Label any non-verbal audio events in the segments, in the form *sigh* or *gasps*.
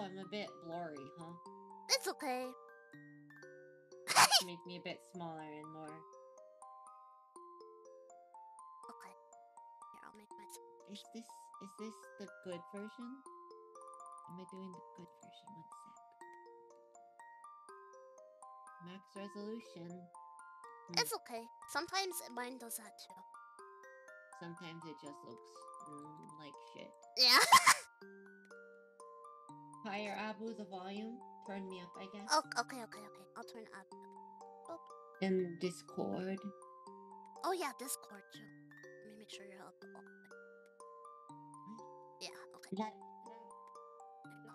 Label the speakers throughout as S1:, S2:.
S1: Oh, I'm a bit blurry, huh?
S2: It's okay.
S1: Make me a bit smaller and more.
S2: Okay. Here, I'll make myself.
S1: Is this is this the good version? Am I doing the good version? One sec. Max resolution. Hmm,
S2: It's okay. Sometimes mine does that too.
S1: Sometimes it just looks mm, like shit.
S2: Yeah. *laughs*
S1: Higher Abu the volume. Turn me up, I guess.
S2: oh, okay, okay, okay. I'll turn up.
S1: In Discord.
S2: Oh yeah, Discord too. Let me make sure you're up. all. Yeah. Okay.
S1: That-
S2: There you go.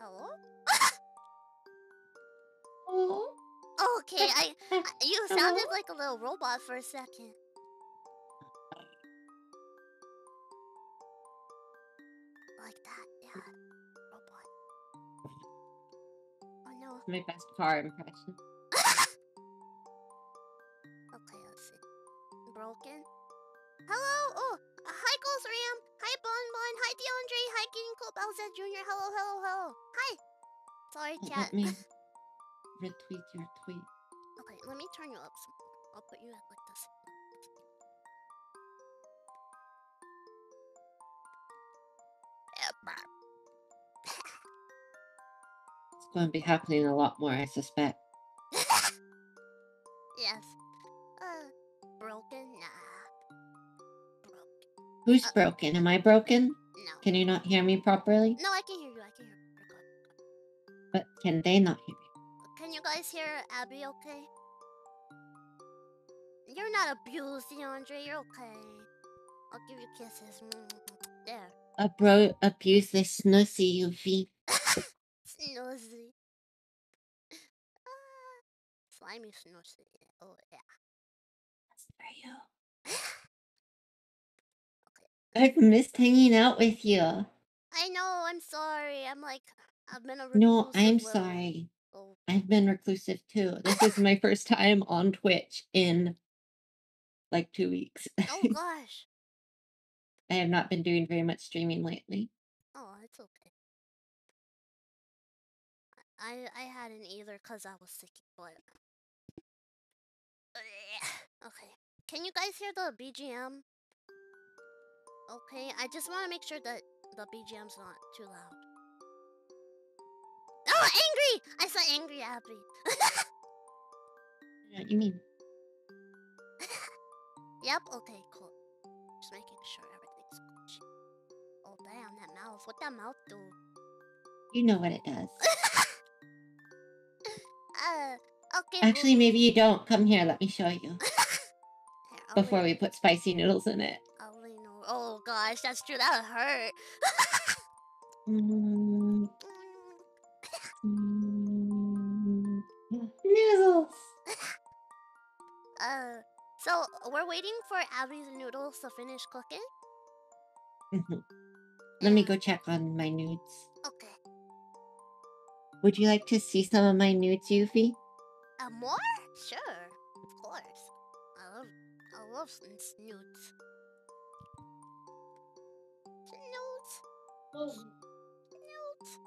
S2: Hello?
S1: Oh.
S2: Okay, I, I you sounded like a little robot for a second. No.
S1: My best car impression. *laughs*
S2: Okay, let's see. Broken. Hello. Oh, uh, hi, Ghost Ram. Hi, Bon Bon. Hi, DeAndre. Hi, Getting Cool Bowser Jr. Hello, hello, hello. Hi. Sorry,
S1: Let me *laughs* retweet your tweet.
S2: okay, let me turn you up some more. I'll put you at like this.
S1: Going to be happening a lot more, I suspect. *laughs*
S2: yes. Uh, broken? Broken.
S1: Who's
S2: Uh,
S1: broken? Am I broken?
S2: No.
S1: Can you not hear me properly?
S2: No, I can hear you. I can hear you.
S1: But can they not hear me?
S2: Can you guys hear Abby okay? You're not abused, DeAndre. You're okay. I'll give you kisses. There.
S1: A bro abuse snussy Euphy.
S2: Snoozy. Ah, slimy snoozy. Oh, yeah.
S1: That's for you. I've missed hanging out with you.
S2: I know. I'm sorry. I'm like, I've been a
S1: No, I'm
S2: little-
S1: sorry.
S2: Oh,
S1: I've been reclusive too. This is my *laughs* first time on Twitch in like two weeks.
S2: oh *laughs* gosh.
S1: I have not been doing very much streaming lately.
S2: I I hadn't either because I was sick, but okay. Can you guys hear the BGM? Okay, I just want to make sure that the BGM's not too loud. Oh, angry! I saw angry Abby. *laughs*
S1: What you mean?
S2: yep. Okay. Cool. Just making sure everything's good. Oh damn, that mouth. What that mouth do?
S1: You know what it does. *laughs*
S2: Uh. Okay.
S1: Actually, maybe you don't. Come here, let me show you. *laughs* Before we put spicy noodles in it.
S2: I'll lean over. Oh gosh, that's true. That would hurt.
S1: Mm, *laughs*
S2: Mm.
S1: mm, noodles. *laughs*
S2: Uh, so we're waiting for Abby's noodles to finish cooking.
S1: Mhm. Let me go check on my nudes.
S2: Okay.
S1: Would you like to see some of my nudes, Euphy?
S2: Uh, more? Sure, of course. I love, I love some snoots. Snoots, snoots.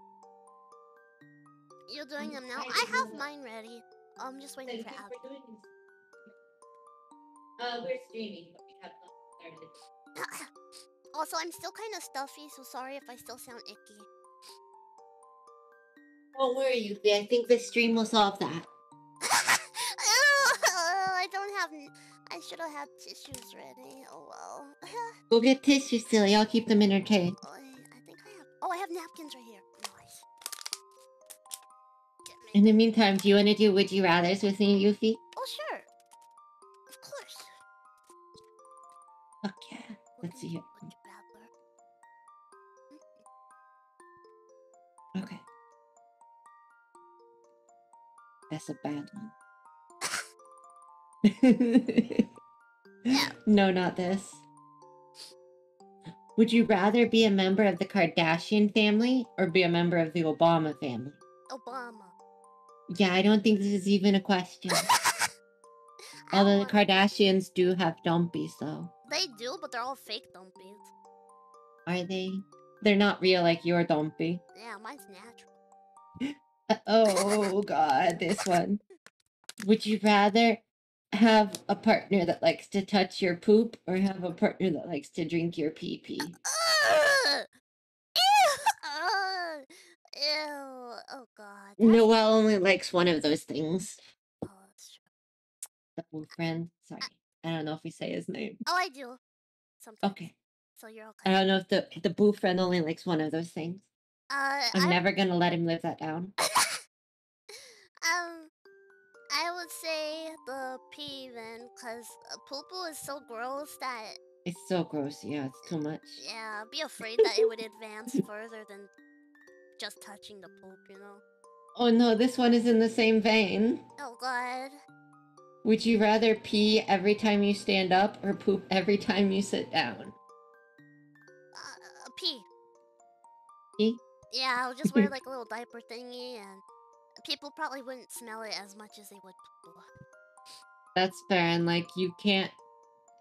S2: You're doing them now. I have mine ready. I'm just waiting for Abby.
S1: Uh, we're streaming, but we have not started. *laughs*
S2: also, I'm still kind of stuffy, so sorry if I still sound icky.
S1: Don't worry, Euphy. I think this stream will solve that. *laughs*
S2: I don't have. I should have had tissues ready. Oh well. *laughs*
S1: Go get tissues, silly. I'll keep them entertained.
S2: Oh, I, I think I have. Oh, I have napkins right here. Nice.
S1: In the meantime, do you want to do Would You Rathers with me, Euphy?
S2: Oh sure. Of course.
S1: Fuck yeah. Let's see here. That's a bad one. *laughs* no, not this. Would you rather be a member of the Kardashian family or be a member of the Obama family?
S2: Obama.
S1: Yeah, I don't think this is even a question. *laughs* Although the Kardashians do have dumpies, though.
S2: they do, but they're all fake dumpies.
S1: Are they? They're not real like your dumpy.
S2: Yeah, mine's natural. *laughs*
S1: Oh god, this one. Would you rather have a partner that likes to touch your poop or have a partner that likes to drink your pee pee?
S2: Ew! Ew! Oh god.
S1: Noelle only likes one of those things.
S2: Oh, that's true.
S1: The boyfriend. Sorry. I don't know if we say his name.
S2: Oh, I do. Sometimes.
S1: Okay.
S2: So you're okay.
S1: I don't know if the the boo friend only likes one of those things.
S2: Uh,
S1: I'm
S2: I,
S1: never gonna let him live that down.
S2: Um, I would say the pee then, cause uh, poo poo is so gross that
S1: It's so gross. Yeah, it's too much.
S2: yeah, I'd be afraid that it would advance *laughs* further than just touching the poop, you know.
S1: Oh no, this one is in the same vein.
S2: Oh god.
S1: Would you rather pee every time you stand up or poop every time you sit down?
S2: Uh, pee.
S1: Pee?
S2: Yeah, I'll just wear like a little diaper thingy, and people probably wouldn't smell it as much as they would poo.
S1: That's fair, and like you can't.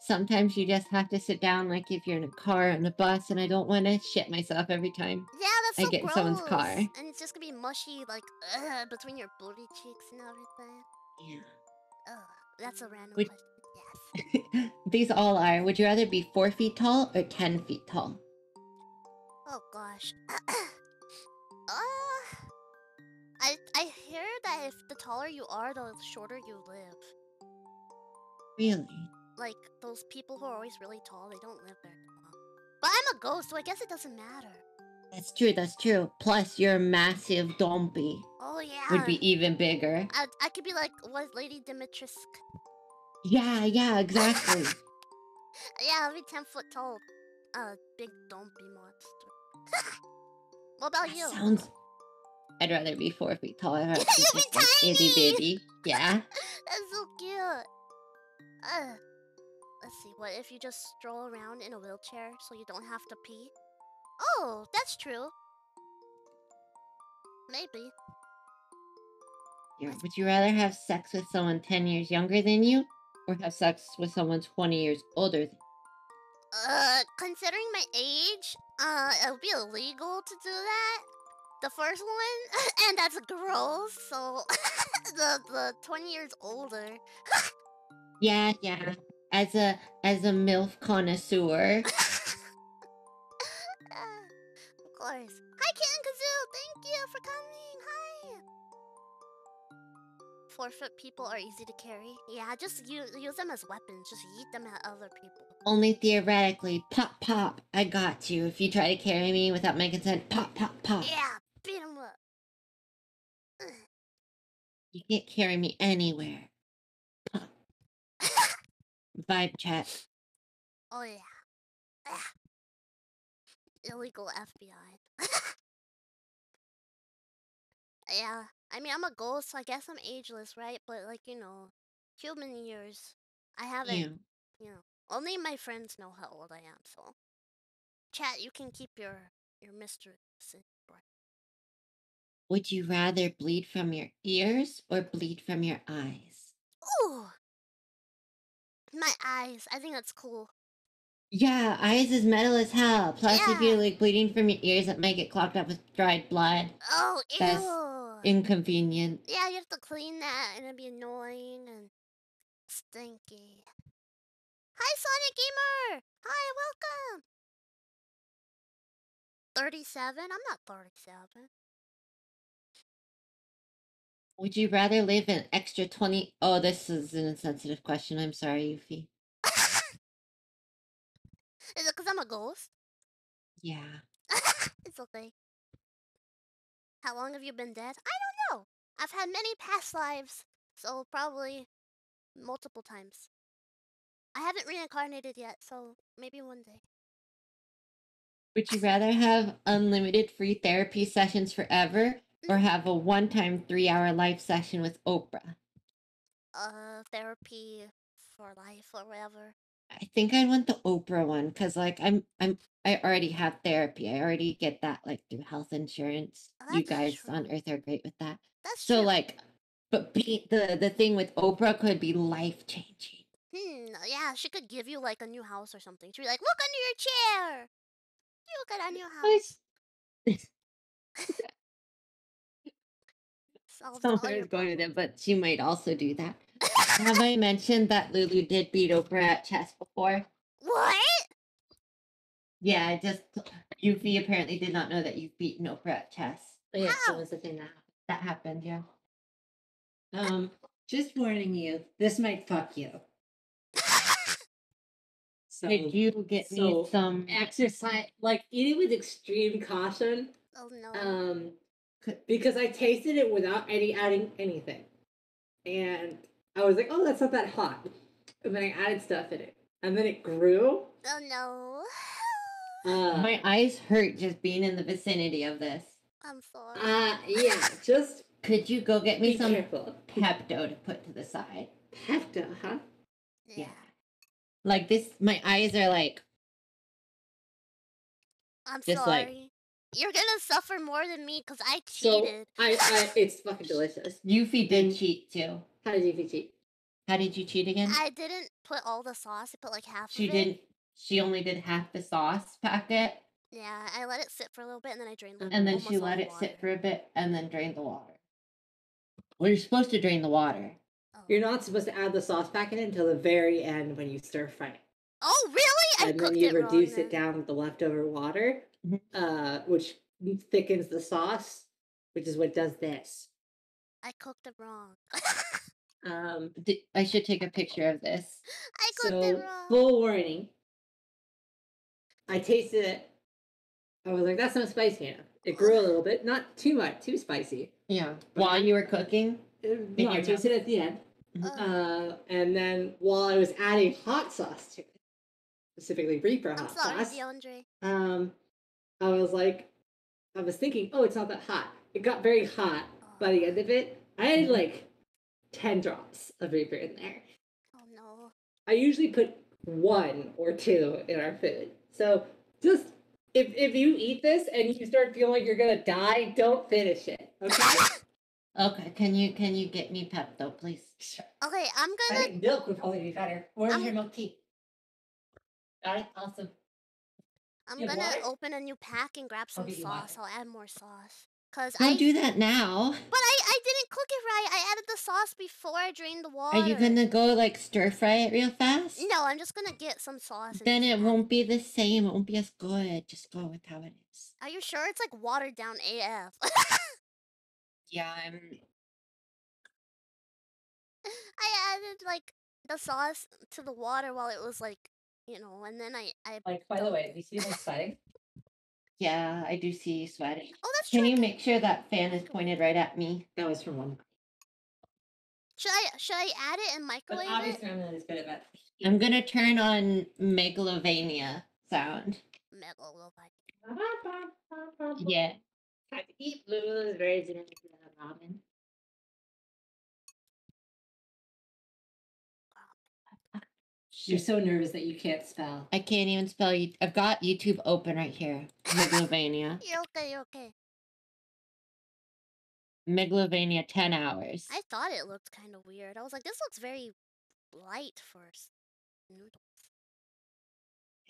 S1: Sometimes you just have to sit down, like if you're in a car on a bus, and I don't want to shit myself every time.
S2: Yeah, that's
S1: I
S2: so
S1: get in someone's car.
S2: and it's just gonna be mushy, like ugh, between your booty cheeks and everything.
S1: Yeah.
S2: Ugh, that's a random
S1: Would-
S2: question. Yes. *laughs*
S1: These all are. Would you rather be four feet tall or ten feet tall?
S2: Oh gosh. *coughs* uh, I I hear that if the taller you are, the shorter you live.
S1: Really?
S2: Like those people who are always really tall, they don't live very long. But I'm a ghost, so I guess it doesn't matter.
S1: That's true. That's true. Plus, your massive dompy
S2: Oh yeah.
S1: would be even bigger.
S2: I, I could be like was Lady Dimitrescu.
S1: Yeah, yeah, exactly. *laughs*
S2: Yeah, I'll be ten foot tall. Uh, big dumpy monster. *laughs* what about
S1: That
S2: you?
S1: sounds. I'd rather be four feet tall. I'd rather be
S2: You'd be
S1: just like itty bitty. Yeah. *laughs*
S2: That's so cute. Uh, let's see. What if you just stroll around in a wheelchair so you don't have to pee? Oh, that's true. Maybe.
S1: Yeah, Would you rather have sex with someone 10 years younger than you or have sex with someone 20 years older than
S2: Uh, considering my age, uh, it would be illegal to do that. The first one, *laughs* and that's gross. So, *laughs* the the twenty years older.
S1: Yeah, yeah. As a as a MILF connoisseur. *laughs*
S2: Of course. Hi, Kitten Kazoo. Thank you for coming. Hi. Four foot people are easy to carry. Yeah, just use use them as weapons. Just yeet them at other people.
S1: Only theoretically. Pop pop. I got you. If you try to carry me without my consent, pop pop pop.
S2: Yeah,
S1: You can't carry me anywhere. Vibe chat.
S2: Oh yeah. Ah. Illegal FBI. *laughs* yeah, I mean I'm a ghost, so I guess I'm ageless, right? But like you know, human years. I haven't.
S1: You.
S2: You know, only my friends know how old I am. So, chat, you can keep your your mistress.
S1: Would you rather bleed from your ears or bleed from your eyes?
S2: Ooh, my eyes. I think that's cool.
S1: Yeah, eyes is metal as hell. Plus, if you're like bleeding from your ears, it might get clogged up with dried blood.
S2: Oh, ew.
S1: That's Inconvenient.
S2: Yeah, you have to clean that, and it'd be annoying and stinky. Hi, Sonic Gamer! Hi, welcome! 37? I'm not 37.
S1: Would you rather live an extra 20? Oh, this is an insensitive question. I'm sorry, Euphy.
S2: Is it because I'm a ghost?
S1: Yeah. *laughs*
S2: it's okay. How long have you been dead? I don't know. I've had many past lives, so probably multiple times. I haven't reincarnated yet, so maybe one day.
S1: Would you rather have unlimited free therapy sessions forever or have a one time three hour live session with Oprah?
S2: Uh, therapy for life or whatever.
S1: I think I want the Oprah one because like I'm I'm I already have therapy. I already get that like through health insurance.
S2: Oh,
S1: you guys
S2: true.
S1: on Earth are great with that.
S2: That's
S1: So
S2: true.
S1: like but be, the the thing with Oprah could be life changing.
S2: Hmm, yeah, she could give you like a new house or something. She'd be like, look under your chair. You at a new house. *laughs* *laughs* *laughs* Solved all
S1: Somewhere I
S2: your
S1: was going
S2: to
S1: them, but she might also do that. *laughs* Have I mentioned that Lulu did beat Oprah at chess before?
S2: What?
S1: Yeah, I just Euphy apparently did not know that you've beaten Oprah at chess. But yeah,
S2: How?
S1: that was the thing that that happened. Yeah. Um.
S3: Just warning you, this might fuck you. *laughs* So
S1: Did you get me some?
S3: exercise, like eat it with extreme caution.
S2: oh no.
S3: Um,
S1: Could-
S3: because I tasted it without any adding anything, and I was like, "Oh, that's not that hot," and then I added stuff in it, and then it grew.
S2: oh no.
S3: Uh,
S1: My eyes hurt just being in the vicinity of this.
S2: I'm sorry.
S3: uh yeah, just *laughs*
S1: Could you go get me some
S3: careful.
S1: Pepto to put to the side?
S3: Pepto, huh?
S2: yeah.
S1: Like this, my eyes are like
S2: I'm
S1: just like-
S2: sorry. You're gonna suffer more than me because I
S3: So
S2: cheated.
S3: I, I, it's fucking delicious.
S1: Euphy did
S3: And-
S1: cheat too.
S3: How did you cheat?
S1: How did you cheat again?
S2: I didn't put all the sauce. I put like half
S1: She
S2: of it.
S1: didn't. She only did half the sauce packet,
S2: Yeah, I let it sit for a little bit and then I drained the
S1: and then she let
S2: the
S1: it sit for a bit, and then drained the water. Well, you're supposed to drain the water.
S2: Oh.
S3: You're not supposed to add the sauce packet until the very end when you stir fry it.
S2: Oh, really? I
S3: and then you
S2: it wrong
S3: reduce
S2: then.
S3: it down with the leftover water,
S1: Mhm.
S3: uh, which thickens the sauce, which is what does this.
S2: I cooked it wrong.
S3: Um, *laughs*
S1: D- I should take a picture of this.
S2: I cooked it
S3: so
S2: wrong.
S3: full warning. I tasted it.
S4: I was like, that's not spicy enough. It grew a little bit, not too much, too spicy.
S1: Yeah. While you were cooking.
S4: It,
S1: In
S4: no, I
S1: your
S4: tasted it at the end.
S2: Uh,
S4: Uh, and then while I was adding hot sauce to it, specifically Reaper
S2: I'm
S4: hot
S2: sorry,
S4: sauce,
S2: DeAndre.
S4: um, I was like, I was thinking, oh, it's not that hot. It got very hot by the end of it. I had
S1: Mhm.
S4: like 10 drops of Reaper in there.
S2: Oh no.
S4: I usually put one or two in our food. So just if if you eat this and you start feeling like you're gonna die, don't finish it. Okay. *laughs*
S1: Okay. Can you can you get me Pepto, please?
S2: Okay, I'm gonna.
S4: think milk would probably be better. Where's
S2: I'm-
S4: your milk tea?
S1: Got it. Awesome.
S2: I'm gonna
S4: why?
S2: open a new pack and grab some
S4: you water.
S2: sauce. I'll add more sauce. Cause
S1: Don't
S2: I.
S1: do that now.
S2: But I I didn't cook it right. I added the sauce before I drained the water.
S1: Are you gonna go like stir fry it real fast?
S2: No, I'm just gonna get some sauce. and
S1: Then
S2: just
S1: it
S2: add-
S1: won't be the same. It won't be as good. Just go with how it is.
S2: Are you sure it's like watered down AF?
S1: Yeah, I'm. *laughs*
S2: I added like the sauce to the water while it was like, you know, and then I I.
S4: Like, by the way, do you see my sweating?
S1: Yeah, I do see you sweating.
S2: Oh, that's
S1: Can
S2: true.
S1: you make sure that fan is pointed right at me?
S4: That was from one.
S2: Should I should I add it and
S4: But
S2: microwave it?
S4: obviously, I'm not as good at that.
S1: I'm gonna turn on Megalovania sound.
S2: Megalobite.
S1: Yeah.
S4: Time to eat Lulu's version of ramen. You're so nervous that you can't spell.
S1: I can't even spell you. I've got YouTube open right here. Megalovania. *laughs*
S2: You're okay. You're okay.
S1: Megalovania 10 hours.
S2: I thought it looked kind of weird. I was like, this looks very light for s- noodles.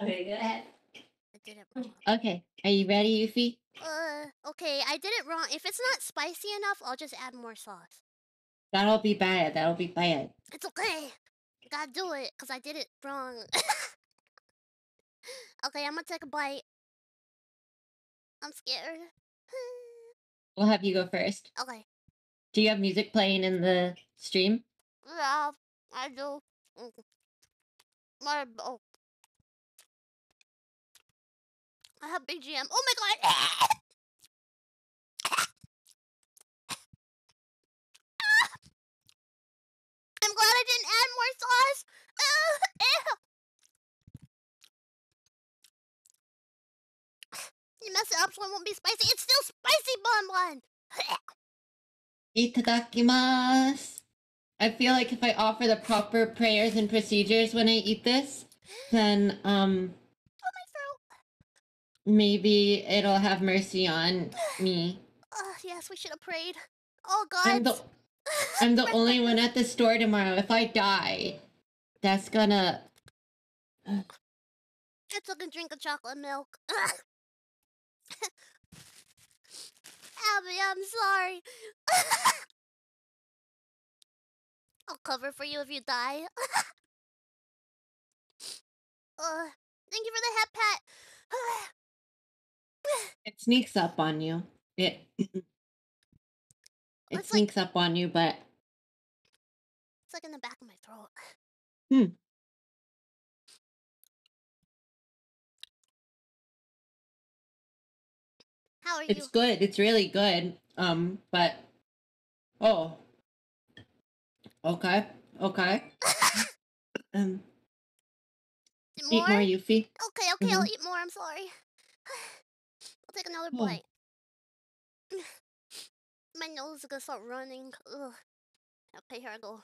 S4: Okay, go ahead.
S2: I did it wrong. *laughs*
S1: Okay. Are you ready, Euphy?
S2: Uh, okay, I did it wrong. If it's not spicy enough, I'll just add more sauce.
S1: That'll be bad. That'll be bad.
S2: It's okay. I gotta do it because I did it wrong. *laughs* okay, I'm gonna take a bite. I'm scared. *sighs*
S1: We'll have you go first.
S2: okay,
S1: Do you have music playing in the stream?
S2: yeah, I do. Mm. My oh, I have BGM. Oh my god! *laughs* glad I didn't add more sauce. *laughs* You mess it up so it won't be spicy. It's still spicy, Bon *laughs*
S1: Itadakimasu. I feel like if I offer the proper prayers and procedures when I eat this, *gasps* then um
S2: Oh, my throat.
S1: maybe it'll have mercy on *sighs* me.
S2: Oh, yes, we should have prayed. Oh, God.
S1: I'm the only one at the store tomorrow. If I die, that's gonna
S2: I took a drink of chocolate milk. *laughs* Abby, I'm sorry. *laughs* I'll cover for you if you die. *laughs* uh, thank you for the head pat. *sighs*
S1: it sneaks up on you. It it
S2: It's like-
S1: sneaks up on you, but
S2: it's like in the back of my throat.
S1: Hmm.
S2: How are you?
S1: it's good. It's really good. Um, but oh, okay, okay. *laughs* Um, eat
S2: more?
S1: more, Euphy.
S2: Okay, okay, I'll eat more. I'm sorry. *sighs* I'll take another
S1: Oh.
S2: bite. *laughs* My nose is gonna start running. Ugh. Okay, here I go.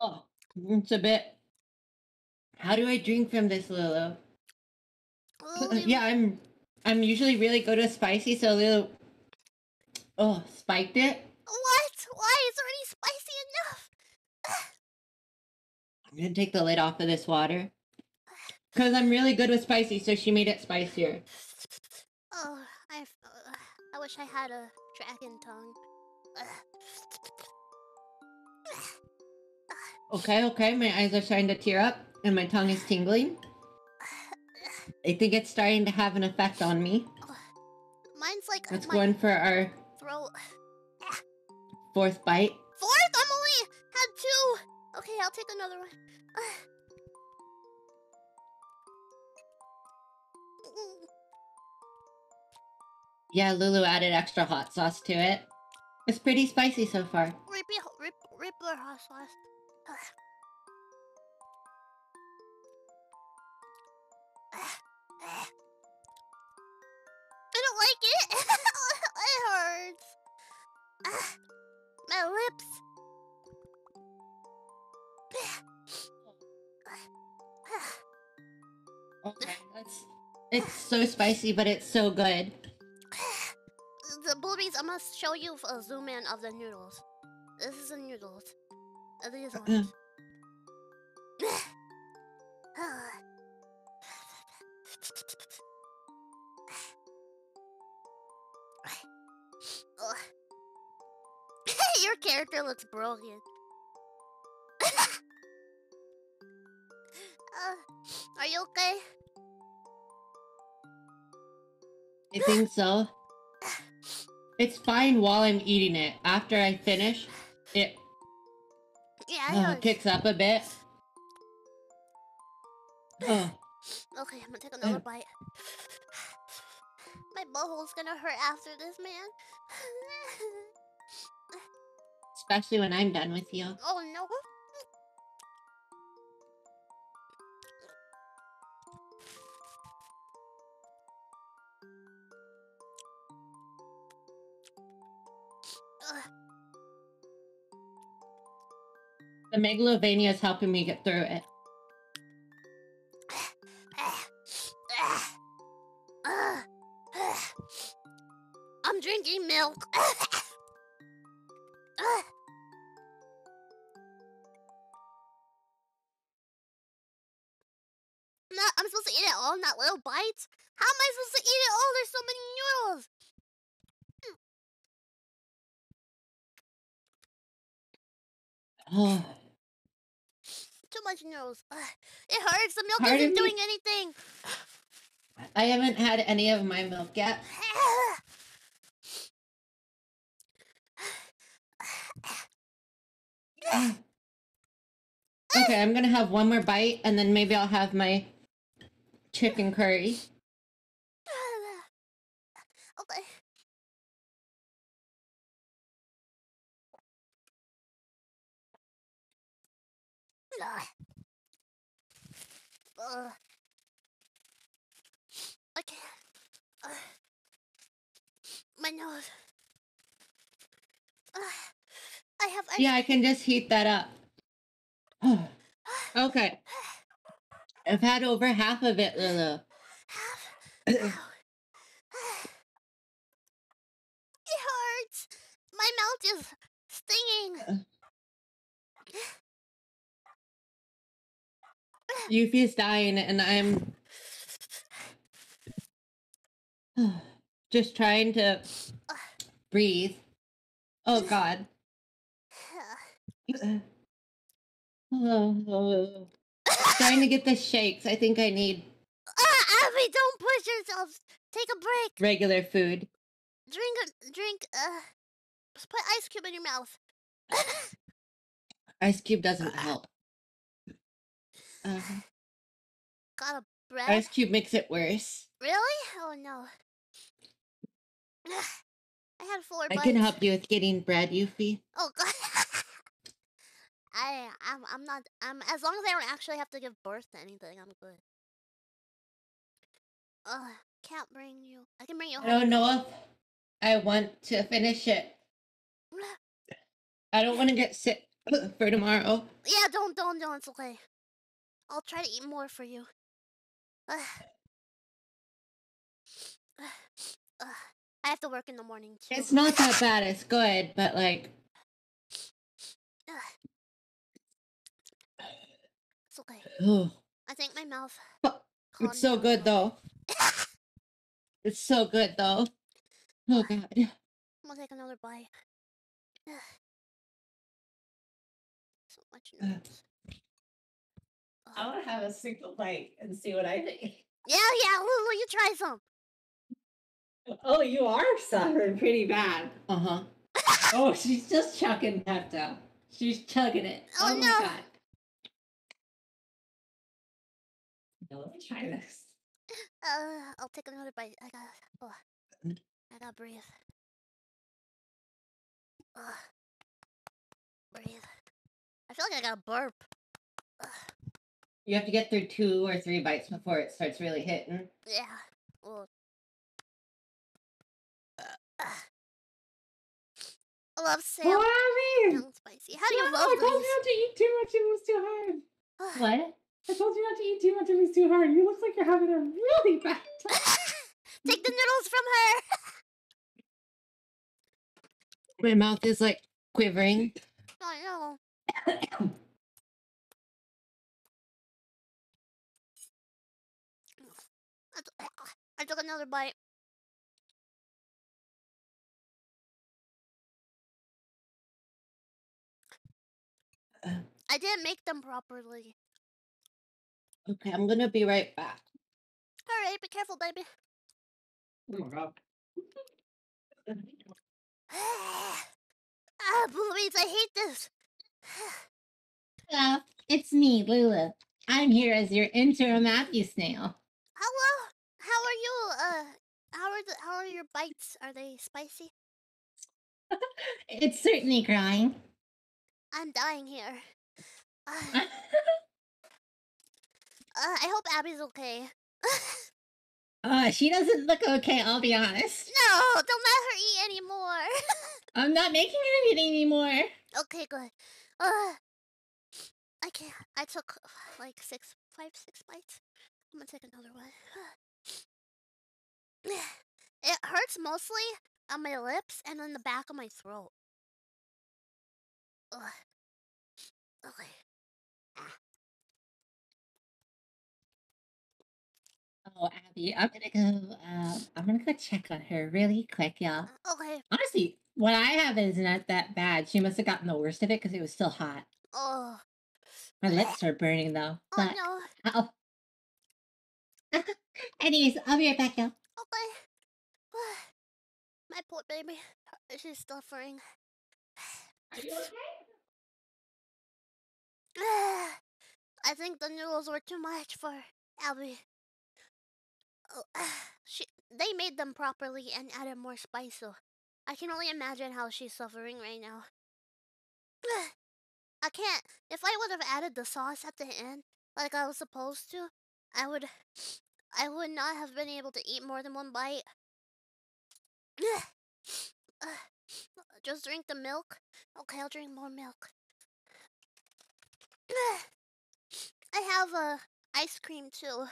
S1: Oh, it's a bit. How do I drink from this, Lulu?
S2: Oh, *laughs* Lily,
S1: yeah, I'm. I'm usually really good with spicy, so Lulu. Oh, spiked it.
S2: What? Why is already spicy enough?
S1: I'm gonna take the lid off of this water. Cause I'm really good with spicy, so she made it spicier.
S2: Oh, I. Uh, I wish I had a dragon tongue.
S1: Okay, okay, my eyes are starting to tear up, and my tongue is tingling. I think it's starting to have an effect on me.
S2: Mine's like
S1: Let's go in for our
S2: throat.
S1: fourth bite.
S2: Okay, I'll take another one. *sighs*
S1: Yeah, Lulu added extra hot sauce to it. It's pretty spicy so far.
S2: Rippy, rip, Rippler hot sauce. *sighs* I don't like it. *laughs* it hurts. *sighs* My lips.
S1: It's so spicy, but it's so good.
S2: the boobies, I must show you a zoom in of the noodles. This is the noodles. Uh, These ones. *laughs* Your character looks broken. Uh, *sighs* are you okay?
S1: I think so. *sighs* It's fine while I'm eating it. After I finish, it
S2: Yeah,
S1: uh, kicks up a bit. Oh, *sighs*
S2: Okay, I'm gonna take another bite. My butthole's gonna hurt after this, man. *laughs*
S1: especially when I'm done with you.
S2: oh no.
S1: The megalovania is helping me get through it.
S2: I'm drinking milk. No, I'm supposed to eat it all in that little bite? How am I supposed to eat it all? There's so many noodles.
S1: Oh, *sighs* *sighs*
S2: much noodles. Ugh. It hurts. The milk
S1: Pardon
S2: isn't
S1: me?
S2: doing anything.
S1: I haven't had any of my milk yet. *sighs* Okay, I'm gonna have one more bite and then maybe I'll have my chicken curry.
S2: Ugh. I can't. Ugh. My nose. Ugh. I have. I
S1: Yeah, I can just heat that up. *sighs* okay. I've had over half of it, Lulu.
S2: Half. *clears throat* It hurts. My mouth is stinging.
S1: Uh. Euphy's dying and I'm *sighs* just trying to breathe. Oh god. Oh, *sighs* trying to get the shakes. I think I need
S2: Ah, Abby, don't push yourself. Take a break.
S1: regular food.
S2: Drink drink. Uh, put ice cube in your mouth. *laughs*
S1: Ice cube doesn't help. Uh,
S2: Got a bread?
S1: ice cube makes it worse.
S2: Really? Oh no. I had four
S1: I
S2: bites.
S1: can help you with getting bread, Euphy.
S2: Oh god. *laughs* I I'm I'm not I'm as long as I don't actually have to give birth to anything, I'm good. Ugh, can't bring you. I can bring you
S1: I
S2: home.
S1: don't know if I want to finish it. *sighs* I don't want to get sick *clears throat* for tomorrow.
S2: Yeah, don't don't don't. It's okay. I'll try to eat more for you. Ugh. *sighs* Ugh. Ugh. I have to work in the morning too.
S1: It's not that bad. It's good, but like,
S2: Ugh. It's okay. I think my mouth.
S1: It's so good though. *laughs* It's so good though. Oh god.
S2: I'm gonna take another bite. So much
S1: Ugh.
S3: I want to have a single bite and see what I think. *laughs*
S2: Yeah, yeah, will, will you try some?
S3: Oh, you are suffering pretty bad.
S1: Uh huh.
S3: oh, she's just chucking Pepto. She's chugging it.
S2: Oh,
S3: oh my
S2: no.
S3: god. Let me try this.
S2: Uh, I'll take another bite. I gotta, oh, I gotta breathe. Breathe. I feel like I got a burp. Ugh.
S1: You have to get through two or three bites before it starts really hitting.
S2: Yeah. Well. Uh, I love
S3: I mean?
S2: Spicy. How do you
S3: I
S2: love
S3: told you
S2: these?
S3: not to eat too much. It was too hard. *sighs*
S1: What?
S3: I told you not to eat too much. It was too hard. You look like you're having a really *laughs* bad *laughs* time.
S2: Take the noodles from her.
S1: My mouth is like quivering.
S2: I know. *coughs* I took another bite. I didn't make them properly.
S1: Okay, I'm gonna be right back.
S2: All right, be careful, baby.
S3: Oh my god. *sighs*
S2: ah, Bluebees, I hate this. *sighs*
S1: Hello, it's me, Lulu. I'm here as your interim Matthew snail.
S2: Hello. How are you? Uh, how are the how are your bites? Are they spicy? *laughs*
S1: It's certainly growing.
S2: I'm dying here. *sighs* Uh, *laughs* uh, I hope Abby's okay. *laughs*
S1: uh, she doesn't look okay, I'll be honest.
S2: no, don't let her eat anymore.
S1: I'm not making her eat anymore.
S2: okay, good. Uh, I can't. I took like six, five, six bites. I'm gonna take another one. *sighs* *sighs* it hurts mostly on my lips and then the back of my throat. Ugh. Okay.
S1: Oh, Abby, I'm gonna go. Uh, I'm gonna go check on her really quick, y'all.
S2: Okay.
S1: Honestly, what I have is not that bad. She must have gotten the worst of it because it was still hot.
S2: Oh.
S1: My *sighs* lips are burning though.
S2: Oh
S1: But
S2: no.
S1: oh. *laughs* Anyways, I'll be right back, y'all.
S2: Okay. *sighs* My poor baby. *sighs* She's suffering. *sighs*
S3: Are you okay?
S2: I think the noodles were too much for Abby. Oh, she, they made them properly and added more spice, so I can only imagine how she's suffering right now. I can't. If I would have added the sauce at the end, like I was supposed to, I would. I would not have been able to eat more than one bite. Just drink the milk. Okay, I'll drink more milk. I have uh, ice cream too.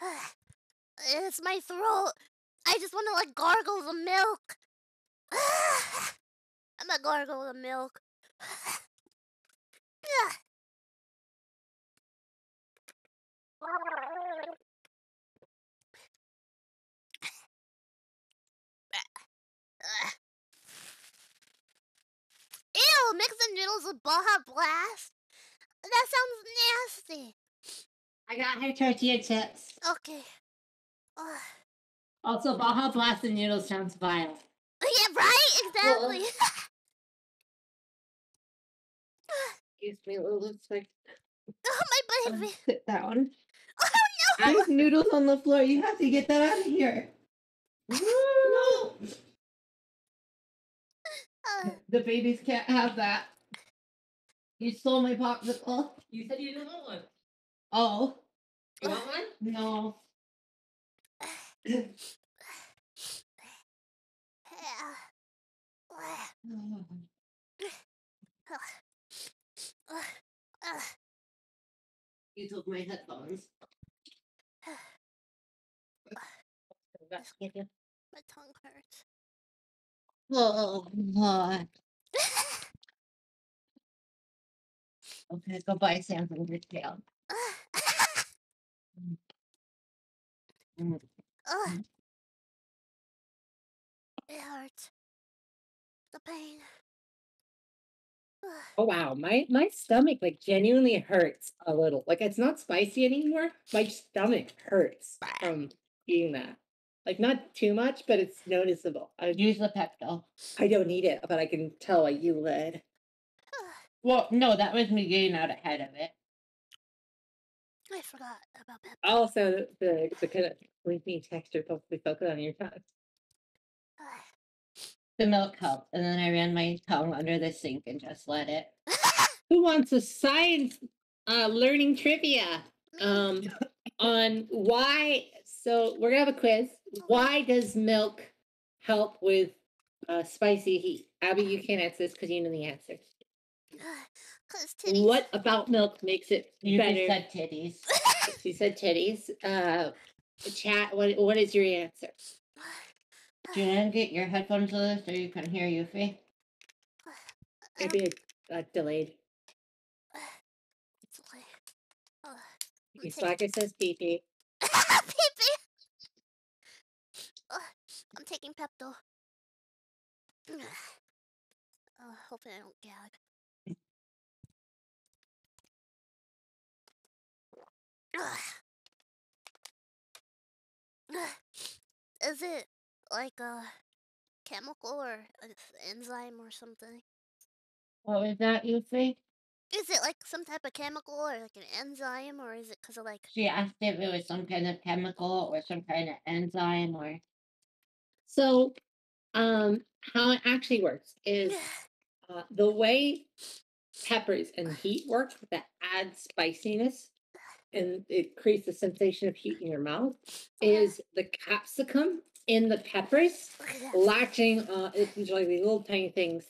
S2: *sighs* It's my throat. I just want to like gargle the milk. I'm gonna gargle the milk. Ew, mix the noodles with Baja Blast? That sounds nasty.
S1: I got her tortilla chips.
S2: Okay. Ugh.
S1: Also, Baja Blast and noodles sounds vile.
S2: yeah, right? Exactly. *laughs*
S1: Excuse me, Lulu. Like,
S2: oh, my baby.
S1: sit down. *laughs*
S2: Oh, no.
S1: There's noodles on the floor. You have to get that out of here. *laughs* no.
S2: Uh,
S1: The babies can't have that. You stole my popsicle.
S3: You said you didn't want one.
S1: Oh,
S3: You want one? *laughs*
S1: no.
S2: yeah. Ugh. Ugh.
S1: You took my headphones.
S2: My tongue hurts.
S1: Oh, God. *laughs* Okay, go buy something for tail. Mm.
S2: Ugh. It hurts. The pain.
S4: Oh wow, my my stomach like genuinely hurts a little. Like it's not spicy anymore. My stomach hurts from eating that. Like not too much, but it's noticeable. I
S1: Use the Pepto.
S4: I don't need it, but I can tell I you would.
S1: Well, no, that was me getting out ahead of it.
S2: I forgot about Pep.
S4: Also, the the kind of sleepy texture probably felt good on your tongue.
S1: The milk helped, and then I ran my tongue under the sink and just let it. *laughs*
S4: Who wants a science uh, learning trivia um, on why? So we're gonna have a quiz. Why does milk help with uh, spicy heat? Abby, you can't answer this because you know the answer.
S2: Cause titties.
S4: What about milk makes it
S1: You
S4: better?
S1: just said titties. *laughs*
S4: She said titties. Uh, chat. What What is your answer?
S1: Do you want to get your headphones with us so you can hear Euphy?
S4: Maybe uh, delayed.
S2: It's like, uh, I'm
S4: Your slacker says pee pee. *laughs*
S2: Pee-pee. Ugh, I'm taking Pepto. Uh, *sighs* hoping I don't gag. Is it like a chemical or an enzyme or something?
S1: What was that, Euphy?
S2: Is it like some type of chemical or like an enzyme or is it because of like
S1: She asked if it was some kind of chemical or some kind of enzyme or.
S4: So, um, how it actually works is *sighs* uh, the way peppers and heat work that add spiciness and it creates the sensation of heat in your mouth is the capsicum in the peppers latching uh it's usually these little tiny things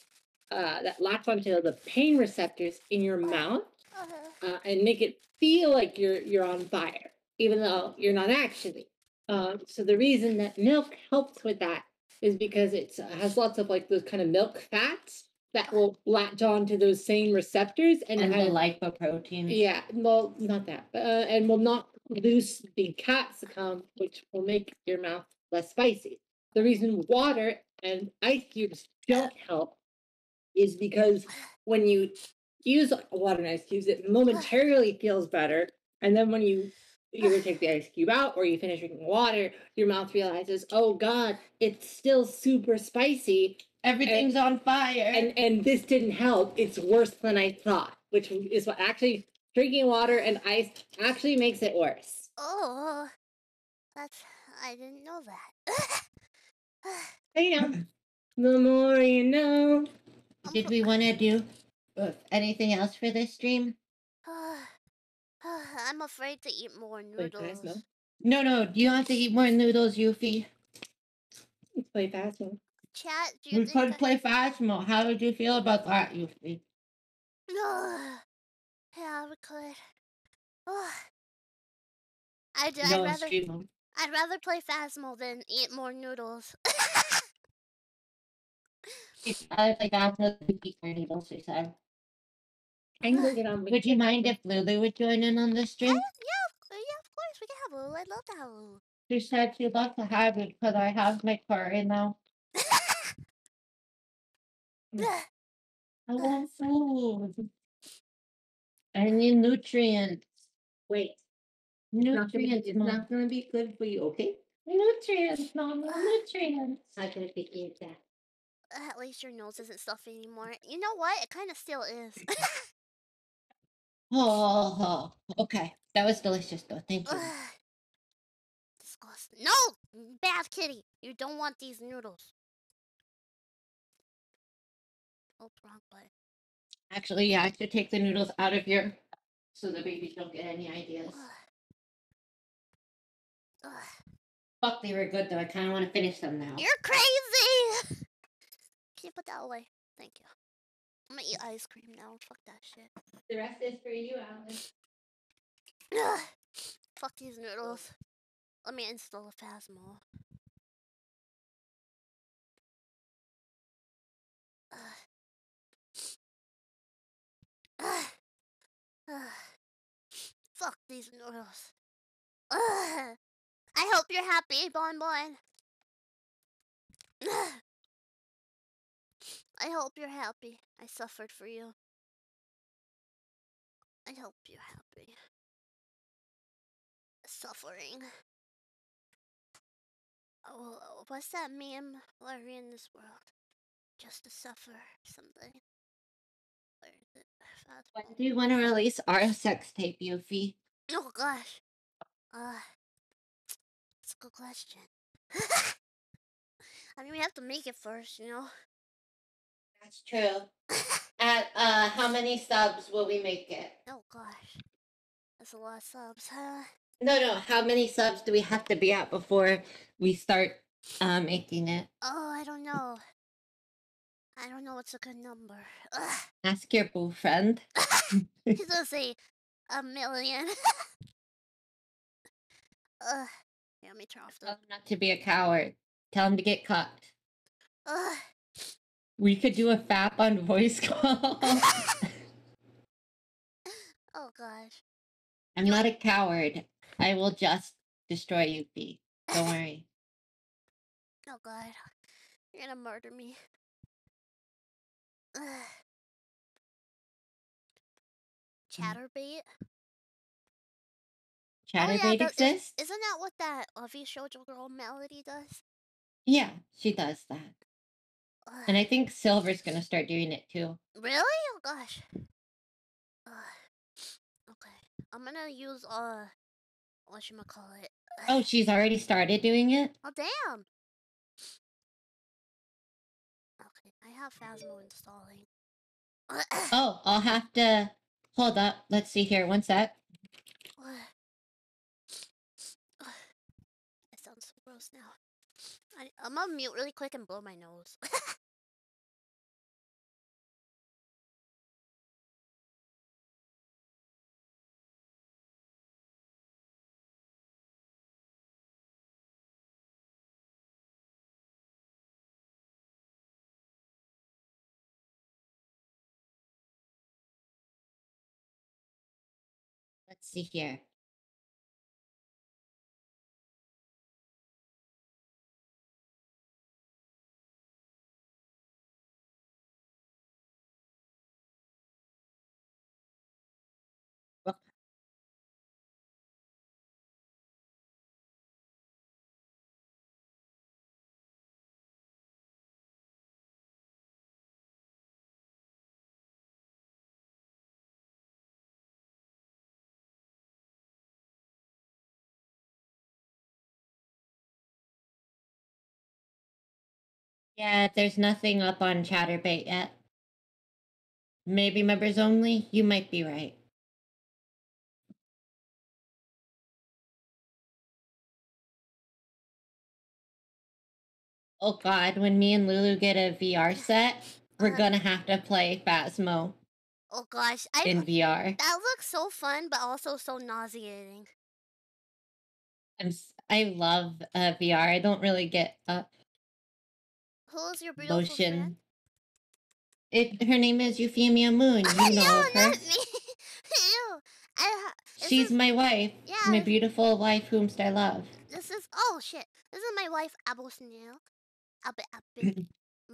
S4: uh that latch onto the pain receptors in your mouth
S2: Uh,
S4: uh, and make it feel like you're you're on fire even though you're not actually. Uh, so the reason that milk helps with that is because it has lots of like those kind of milk fats that will latch onto those same receptors and,
S1: And the
S4: have-
S1: lipoproteins.
S4: yeah, well, not that, uh, and will not loose the capsicum, which will make your mouth less spicy. The reason water and ice cubes don't help is because when you use water and ice cubes, it momentarily feels better, and then when you either take the ice cube out or you finish drinking water, your mouth realizes, oh god, it's still super spicy,
S1: Everything's on fire.
S4: and and this didn't help it's worse than i thought which is what actually drinking water and ice actually makes it worse
S2: oh, that's I didn't know that. *laughs*
S4: you know the more you know
S1: Did we want to do uh, anything else for this stream? *sighs*
S2: I'm afraid to eat more
S4: Wait, can I
S2: noodles.
S4: smell?
S1: No, no. Do you have to eat more noodles, Euphy?
S4: Let's play fast one.
S2: Chat, do you
S1: We
S2: think
S1: could
S2: I-
S1: play Phasmo. How would you feel about that, Euphy?
S2: No. Yeah, we could. Ugh. I'd, I'd
S1: No,
S2: rather
S1: stream.
S2: I'd rather play Phasmo than eat more noodles.
S1: I like that's how eat more noodles, she said.
S4: i'm gonna get on
S1: Would you mind if Lulu would join in on this
S2: yeah,
S1: stream?
S2: yeah, yeah, of course we can have Lulu. I'd love to have Lulu.
S1: She said she'd love to have it because I have my curry now. Mm. I want food. I need nutrients.
S4: wait it's not gonna be-
S1: Nutrients,
S4: it's not gonna be good for you okay
S1: Nutrients, Mom. Ah. Nutrients.
S4: i'm gonna take you that
S2: At least your nose isn't stuffy anymore. You know what? It kind of still is.
S1: Oh, *laughs* *laughs* oh, okay. That was delicious, though. Thank you. *sighs*
S2: Disgusting. No! Bad kitty. You don't want these noodles. Oh, wrong button.
S1: Actually, yeah, I should take the noodles out of here so the babies don't get any ideas.
S2: Ugh. Ugh.
S1: Fuck, they were good though. I kind of want to finish them now.
S2: You're crazy! *laughs* Can you put that away? Thank you. I'm gonna eat ice cream now. Fuck that shit.
S1: The rest is for you, Alice.
S2: Ugh. Fuck these noodles. Let me install a Phasmo. *sighs* Fuck these noodles. Ugh. I hope you're happy, Bon Bon. *sighs* I hope you're happy. I suffered for you. I hope you're happy. Suffering. Oh, what's that meme? Why are we in this world? Just to suffer something.
S1: When do you want to release our sex tape, Euphy?
S2: Oh gosh. Uh, it's a good question. *laughs* I mean, we have to make it first, you know.
S1: That's true. At uh, how many subs will we make it?
S2: Oh gosh, that's a lot of subs. Huh?
S1: No, no. How many subs do we have to be at before we start uh, making it?
S2: Oh, I don't know. I don't know what's a good number. Ugh. *laughs*
S1: Ask your boyfriend. *laughs*
S2: He's gonna *laughs* say a million. Ugh. Here, let me turn off
S1: Tell him not to be a coward. Tell him to get cocked.
S2: Ugh.
S1: We could do a fap on voice call.
S2: oh gosh.
S1: I'm not a coward. I will just destroy you, B. Don't worry.
S2: Oh god. You're gonna murder me. Ugh. Chaturbate?
S1: Chaturbate
S2: Oh, is-
S1: exists?
S2: Isn't that what that VShojo girl Melody does?
S1: Yeah, she does that.
S2: Ugh.
S1: And I think Silver's gonna start doing it too.
S2: Really? Oh gosh. Ugh. Okay. I'm gonna use uh what should I call it?
S1: Oh, she's already started doing it?
S2: Oh damn. Have Phasmo installing.
S1: Oh, I'll have to hold up. Let's see here. One sec. *sighs*
S2: It sounds so gross now. I, I'm gonna mute really quick and blow my nose. *laughs*
S1: see here. Yeah, there's nothing up on Chaturbate yet. Maybe members only? You might be right. Oh god, when me and Lulu get a VR set, we're
S2: Uh-huh.
S1: gonna have to play Phasmo
S2: oh gosh, I
S1: in VR.
S2: that looks so fun, but also so nauseating.
S1: I'm I love uh, VR. I don't really get uh,
S2: Who is your beautiful
S1: motion.
S2: friend?
S1: It her name is Euphemia Moon. *laughs* You know
S2: no,
S1: her.
S2: not me. *laughs* Ew. I,
S1: She's
S2: is,
S1: my wife.
S2: yeah.
S1: My
S2: this-
S1: beautiful wife whomst I love.
S2: This is oh shit. This is my wife Abu Snail. Abba Abba.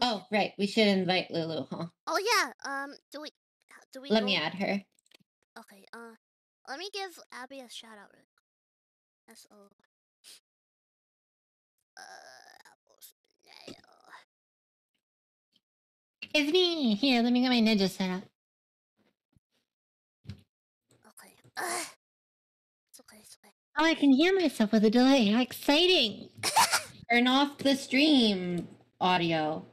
S1: Oh, right. We should invite Lulu, huh?
S2: Oh yeah. Um. Do we? Do we?
S1: Let me add her.
S2: Okay. Uh. Let me give Abby a shout out. Real quick. S O. Uh. Abu Snail.
S4: It's me. Here, let me get my ninja set up.
S2: Okay. Ugh. It's okay. It's okay.
S4: Oh, I can hear myself with a delay. How exciting! *laughs*
S1: Turn off the stream audio.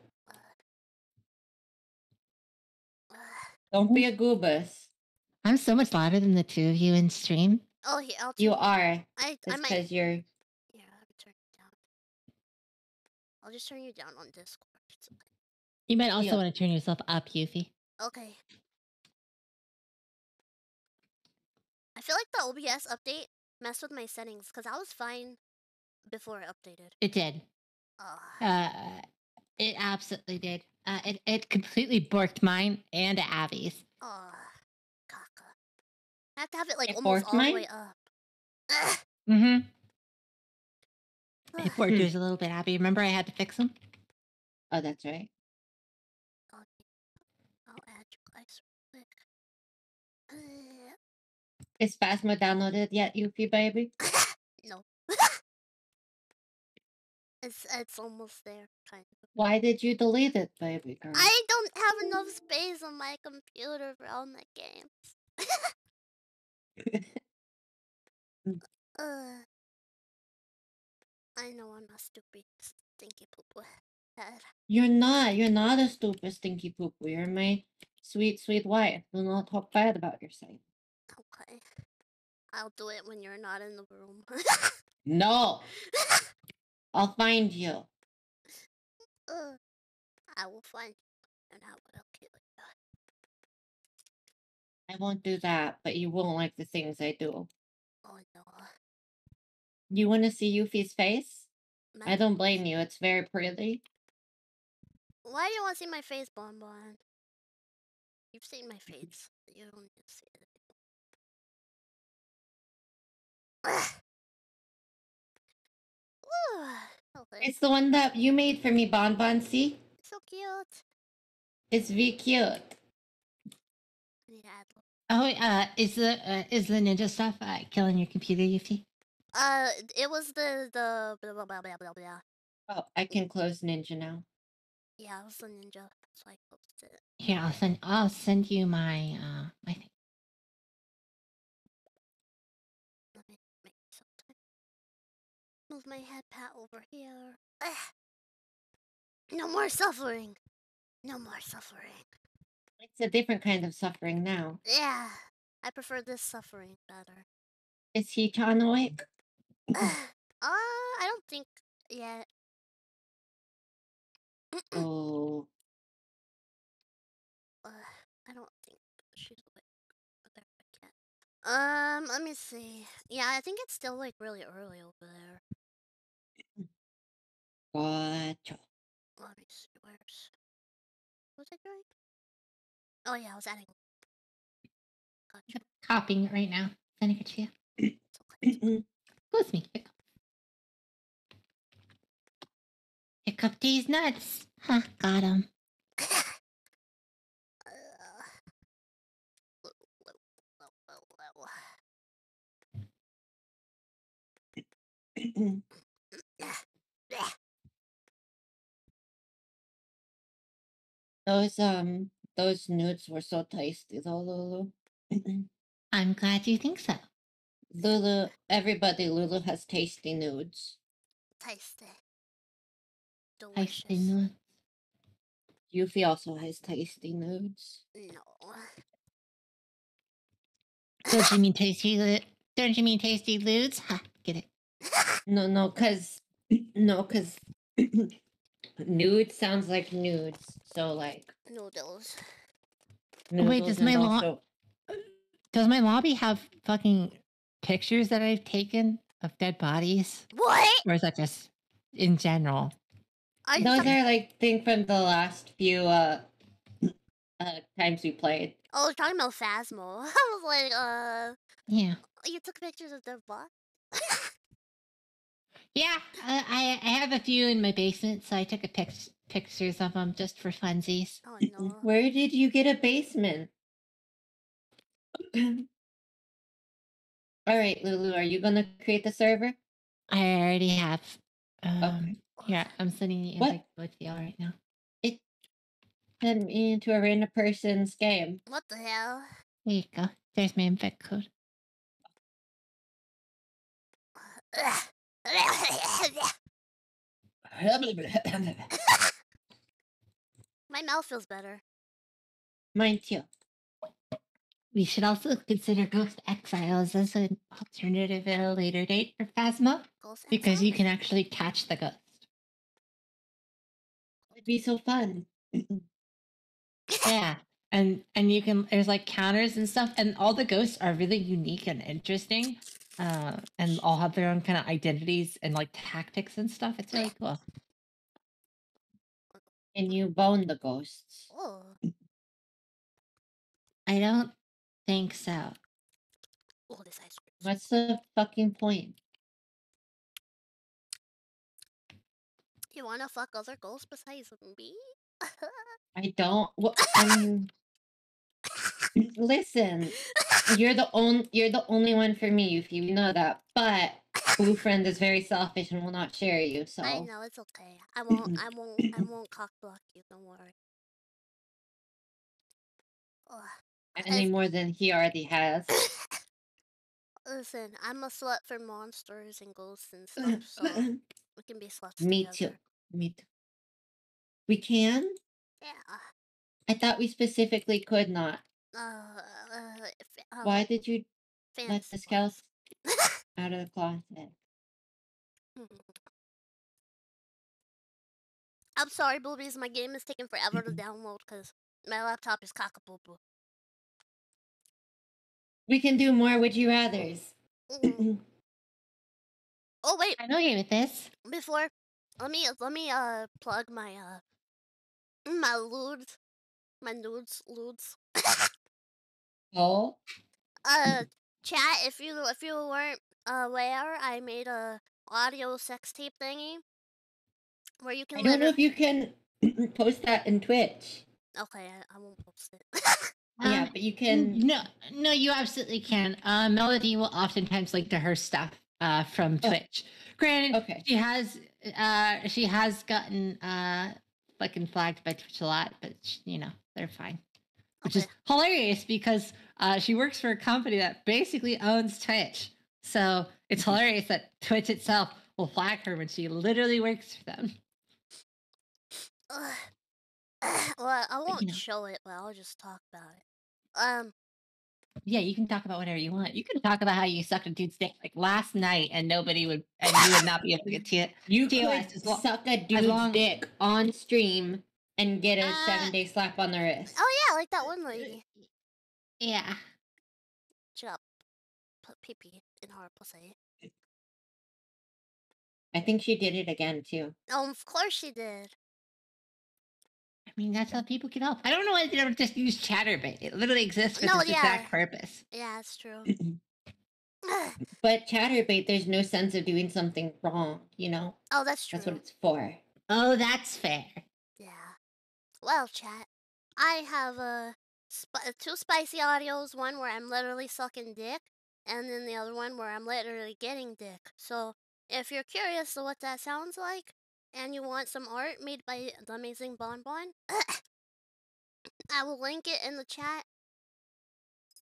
S1: Don't be a goobus.
S4: I'm so much louder than the two of you in stream.
S2: Oh, here. I'll.
S1: You are.
S2: I. I might.
S1: because you're.
S2: Yeah. I can turn it down. I'll just turn you down on Discord. It's okay.
S4: You might also
S1: Yeah.
S4: want to turn yourself up, Euphy.
S2: Okay. I feel like the OBS update messed with my settings because I was fine before it updated.
S4: It did.
S2: Ugh.
S4: Uh, it absolutely did. Uh, it it completely borked mine and Abby's.
S2: Ugh. Caca. I have to have it like
S1: It
S2: almost
S1: borked
S2: all the way up. Ugh.
S4: Mm-hmm. It borked yours a little bit, Abby. Remember, I had to fix them.
S1: Oh, that's right.
S2: Oh
S1: Is Phasmo downloaded yet, Euphy baby? *laughs*
S2: no. it's it's almost there, kind of.
S1: Why did you delete it, baby girl?
S2: I don't have enough space on my computer for all my games. *laughs* uh, I know I'm a stupid, stinky poop.
S1: You're not. You're not a stupid stinky poop. You're my sweet, sweet wife. Do not talk bad about yourself.
S2: Okay. I'll do it when you're not in the room.
S1: No. I'll find you. *laughs*
S2: uh, I will find you and I will kill you.
S1: I won't do that, but you won't like the things I do.
S2: Oh no.
S1: You want to see Euphy's face? I don't blame you. It's very pretty.
S2: Why do you want to see my face, Bonbon? You've seen my face. You don't need to see
S1: It's the one that you made for me, Bon Bon. See?
S2: so cute.
S1: It's very cute.
S2: Yeah,
S4: Oh, uh, is the uh, is the ninja stuff uh, killing your computer, Euphy?
S2: Uh, it was the the blah blah blah blah blah blah.
S1: Oh, I can close Ninja now.
S2: Yeah, it was the ninja. So I closed it.
S4: Here, I'll send I'll send you my uh my thing.
S2: Move my head pat over here. Ugh. No more suffering. No more suffering.
S1: It's a different kind of suffering now.
S2: Yeah, I prefer this suffering better.
S1: Is he Chan awake?
S2: uh, I don't think yet.
S1: Oh,
S2: Uh, I don't think she's awake. But there I can't. Um, let me see. Yeah, I think it's still like really early over there.
S1: Gotcha.
S2: Let me see. Where's what was I doing? Oh yeah, I was adding. Gotcha.
S4: Copying it right now. Sending it to you.
S2: It's okay.
S4: Excuse me. Hiccup. Hiccup these nuts. Huh, got him.
S2: Uh, low, low, low, low, low. Yeah.
S1: Those um, those nudes were so tasty, though, Lulu. *clears throat*
S4: I'm glad you think so.
S1: Lulu, everybody, Lulu has tasty nudes.
S2: Tasty.
S4: I
S2: Delicious.
S4: say no.
S1: Euphy also has tasty nudes.
S2: No.
S4: Don't you mean *laughs* tasty? lu- Don't you mean tasty nudes? Ha, get it? *laughs*
S1: No, no, cause *clears throat* no, cause *clears throat* nude sounds like nudes. So like
S2: Noodles.
S4: Wait, does my lobby
S1: also
S4: Does my lobby have fucking pictures that I've taken of dead bodies,
S2: What?
S4: or is that just in general?
S2: Are you
S1: those
S2: talking-
S1: are like thing from the last few uh uh times we played.
S2: Oh, talking about Phasmo. *laughs* I was like, uh,
S4: Yeah,
S2: you took pictures of their butt? *laughs*
S4: yeah. Uh, I I have a few in my basement, so I took a pic- pictures of them just for funsies.
S2: oh no.
S1: Where did you get a basement? All right, Lulu, are you gonna create the server?
S4: I already have. Um,
S1: Okay.
S4: Yeah, I'm sending the
S1: What?
S4: invite code to y'all right now.
S1: Send me into a random person's game.
S2: What the hell?
S4: There you go. There's my invite code. *laughs*
S2: My mouth feels better.
S1: Mine too.
S4: We should also consider Ghost Exiles as an alternative at a later date for Phasmo
S2: Ghost
S4: because
S2: exile?
S4: you can actually catch the ghost.
S1: It'd be so fun.
S4: Yeah. And and you can there's like counters and stuff and all the ghosts are really unique and interesting. Uh and all have their own kind of identities and like tactics and stuff. It's really cool.
S1: And you bone the ghosts.
S2: Oh,
S4: I don't think so.
S2: oh, this ice cream.
S1: What's the fucking point?
S2: You wanna fuck other ghosts besides me? *laughs*
S1: I don't. What? I mean, Listen, you're the only you're the only one for me, if you know that. But Boo Friend is very selfish and will not share you. So
S2: I know it's okay. I won't. I won't. I *laughs* won't cock block you. Don't worry. Ugh.
S1: any more than he already has. *coughs*
S2: Listen, I'm a slut for monsters and ghosts and stuff, *laughs* so we can be sluts.
S1: Me too. Me too. We can?
S2: Yeah.
S1: I thought we specifically could not.
S2: Uh, uh,
S1: Why did you let the
S2: sluts. *laughs*
S1: out of the closet?
S2: I'm sorry, boobies. My game is taking forever to download because my laptop is cockapoo.
S1: We can do more would you rathers.
S2: Mm. *clears throat* oh wait,
S4: I'm okay with this.
S2: before let me let me uh plug my uh my lewds my nudes lewds
S1: oh,
S2: uh chat if you if you weren't aware i made a audio sex tape thingy where you can
S1: I don't know if you can *clears throat* post that in Twitch.
S2: okay I, I won't post it *laughs*
S1: yeah,
S4: Um,
S1: but you can.
S4: No, no, you absolutely can. Uh, Melody will oftentimes link to her stuff uh, from
S1: Oh.
S4: Twitch. Granted,
S1: Okay.
S4: she has uh, she has gotten uh, fucking flagged by Twitch a lot, but sh- you know they're fine. Which is hilarious because uh, she works for a company that basically owns Twitch. So it's hilarious that Twitch itself will flag her when she literally works for them. *sighs*
S2: Well i won't
S4: know.
S2: show it but i'll just talk about it um
S4: Yeah, you can talk about whatever you want. You can talk about how you sucked a dude's dick like last night, and nobody would, and you would not be able to get to it. *laughs*
S1: You
S4: TOS,
S1: could suck a dude's
S4: long-
S1: dick on stream and get a
S2: Uh,
S1: seven day slap on the wrist.
S2: oh yeah like that one lady
S4: Yeah.
S2: she got put pee pee in her pussy
S1: I think she did it again too.
S2: oh of course she did
S4: I mean, that's how people get off. I don't know why they don't just use Chaturbate. It literally exists for
S2: No,
S4: this
S2: yeah.
S4: exact purpose.
S2: yeah it's true *clears throat* *laughs*
S1: but Chaturbate, there's no sense of doing something wrong, you know?
S2: oh that's true
S1: That's what it's for.
S4: Oh, that's fair.
S2: Yeah. Well, chat, I have uh, sp- uh, two spicy audios. One where I'm literally sucking dick, and then the other one where I'm literally getting dick. So if you're curious to what that sounds like, and you want some art made by the amazing Bon Bon, *coughs* I will link it in the chat.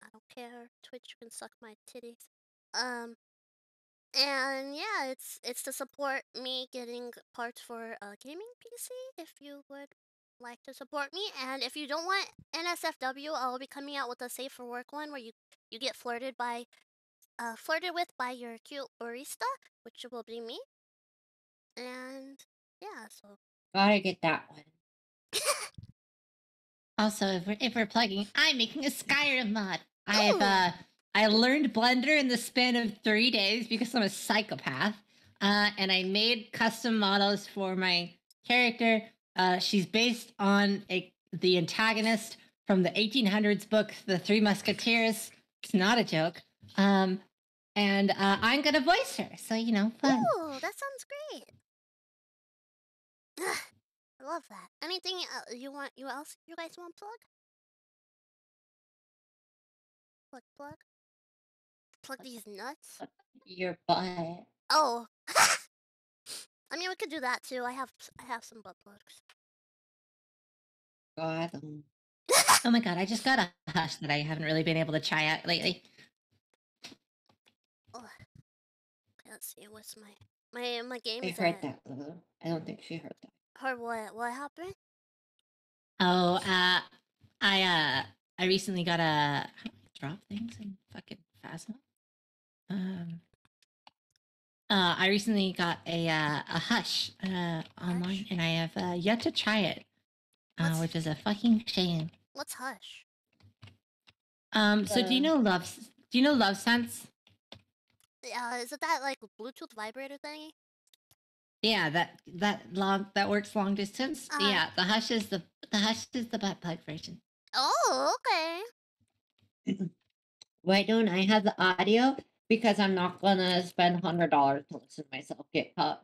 S2: I don't care. Twitch can suck my titties. Um. And yeah, it's it's to support me getting parts for a gaming PC. If you would like to support me, and if you don't want NSFW, I'll be coming out with a safe for work one where you you get flirted by, uh, flirted with by your cute barista, which will be me. And yeah, so
S1: Gotta get that one.
S4: Also, if we're, if we're plugging, I'm making a Skyrim mod. I've uh, I learned Blender in the span of three days because I'm a psychopath. Uh, and I made custom models for my character. Uh, she's based on a the antagonist from the 1800s book, The Three Musketeers. It's not a joke. Um, and uh, I'm gonna voice her, so you know, fun.
S2: ooh, that sounds great. I love that. Anything uh, you want? You else? You guys want plug? Plug, plug, plug these nuts.
S1: Your butt.
S2: Oh. *laughs* I mean, we could do that too. I have I have some butt plugs.
S1: God.
S4: Oh my *laughs* god, I just got a hush that I haven't really been able to try out lately.
S2: Okay, let's see. What's my my my game
S1: I heard that, Lulu. I don't think she heard that.
S2: Her what? What happened?
S4: Oh, uh, I uh, I recently got a how do I drop things in fucking Phasmo. Um, uh, I recently got a uh, a hush uh online, and I have uh, yet to try it, uh, which is a fucking shame.
S2: What's hush?
S4: Um, so do you
S1: Uh,
S4: know Love? Do you know Lovense?
S2: Yeah, is it that like Bluetooth vibrator thingy?
S4: Yeah, that that long that works long distance.
S2: Uh-huh.
S4: Yeah, the hush is the the hush is the butt plug version.
S2: Oh, okay. *clears throat*
S1: Why don't I have the audio? Because I'm not gonna spend hundred dollars to listen to myself get cut.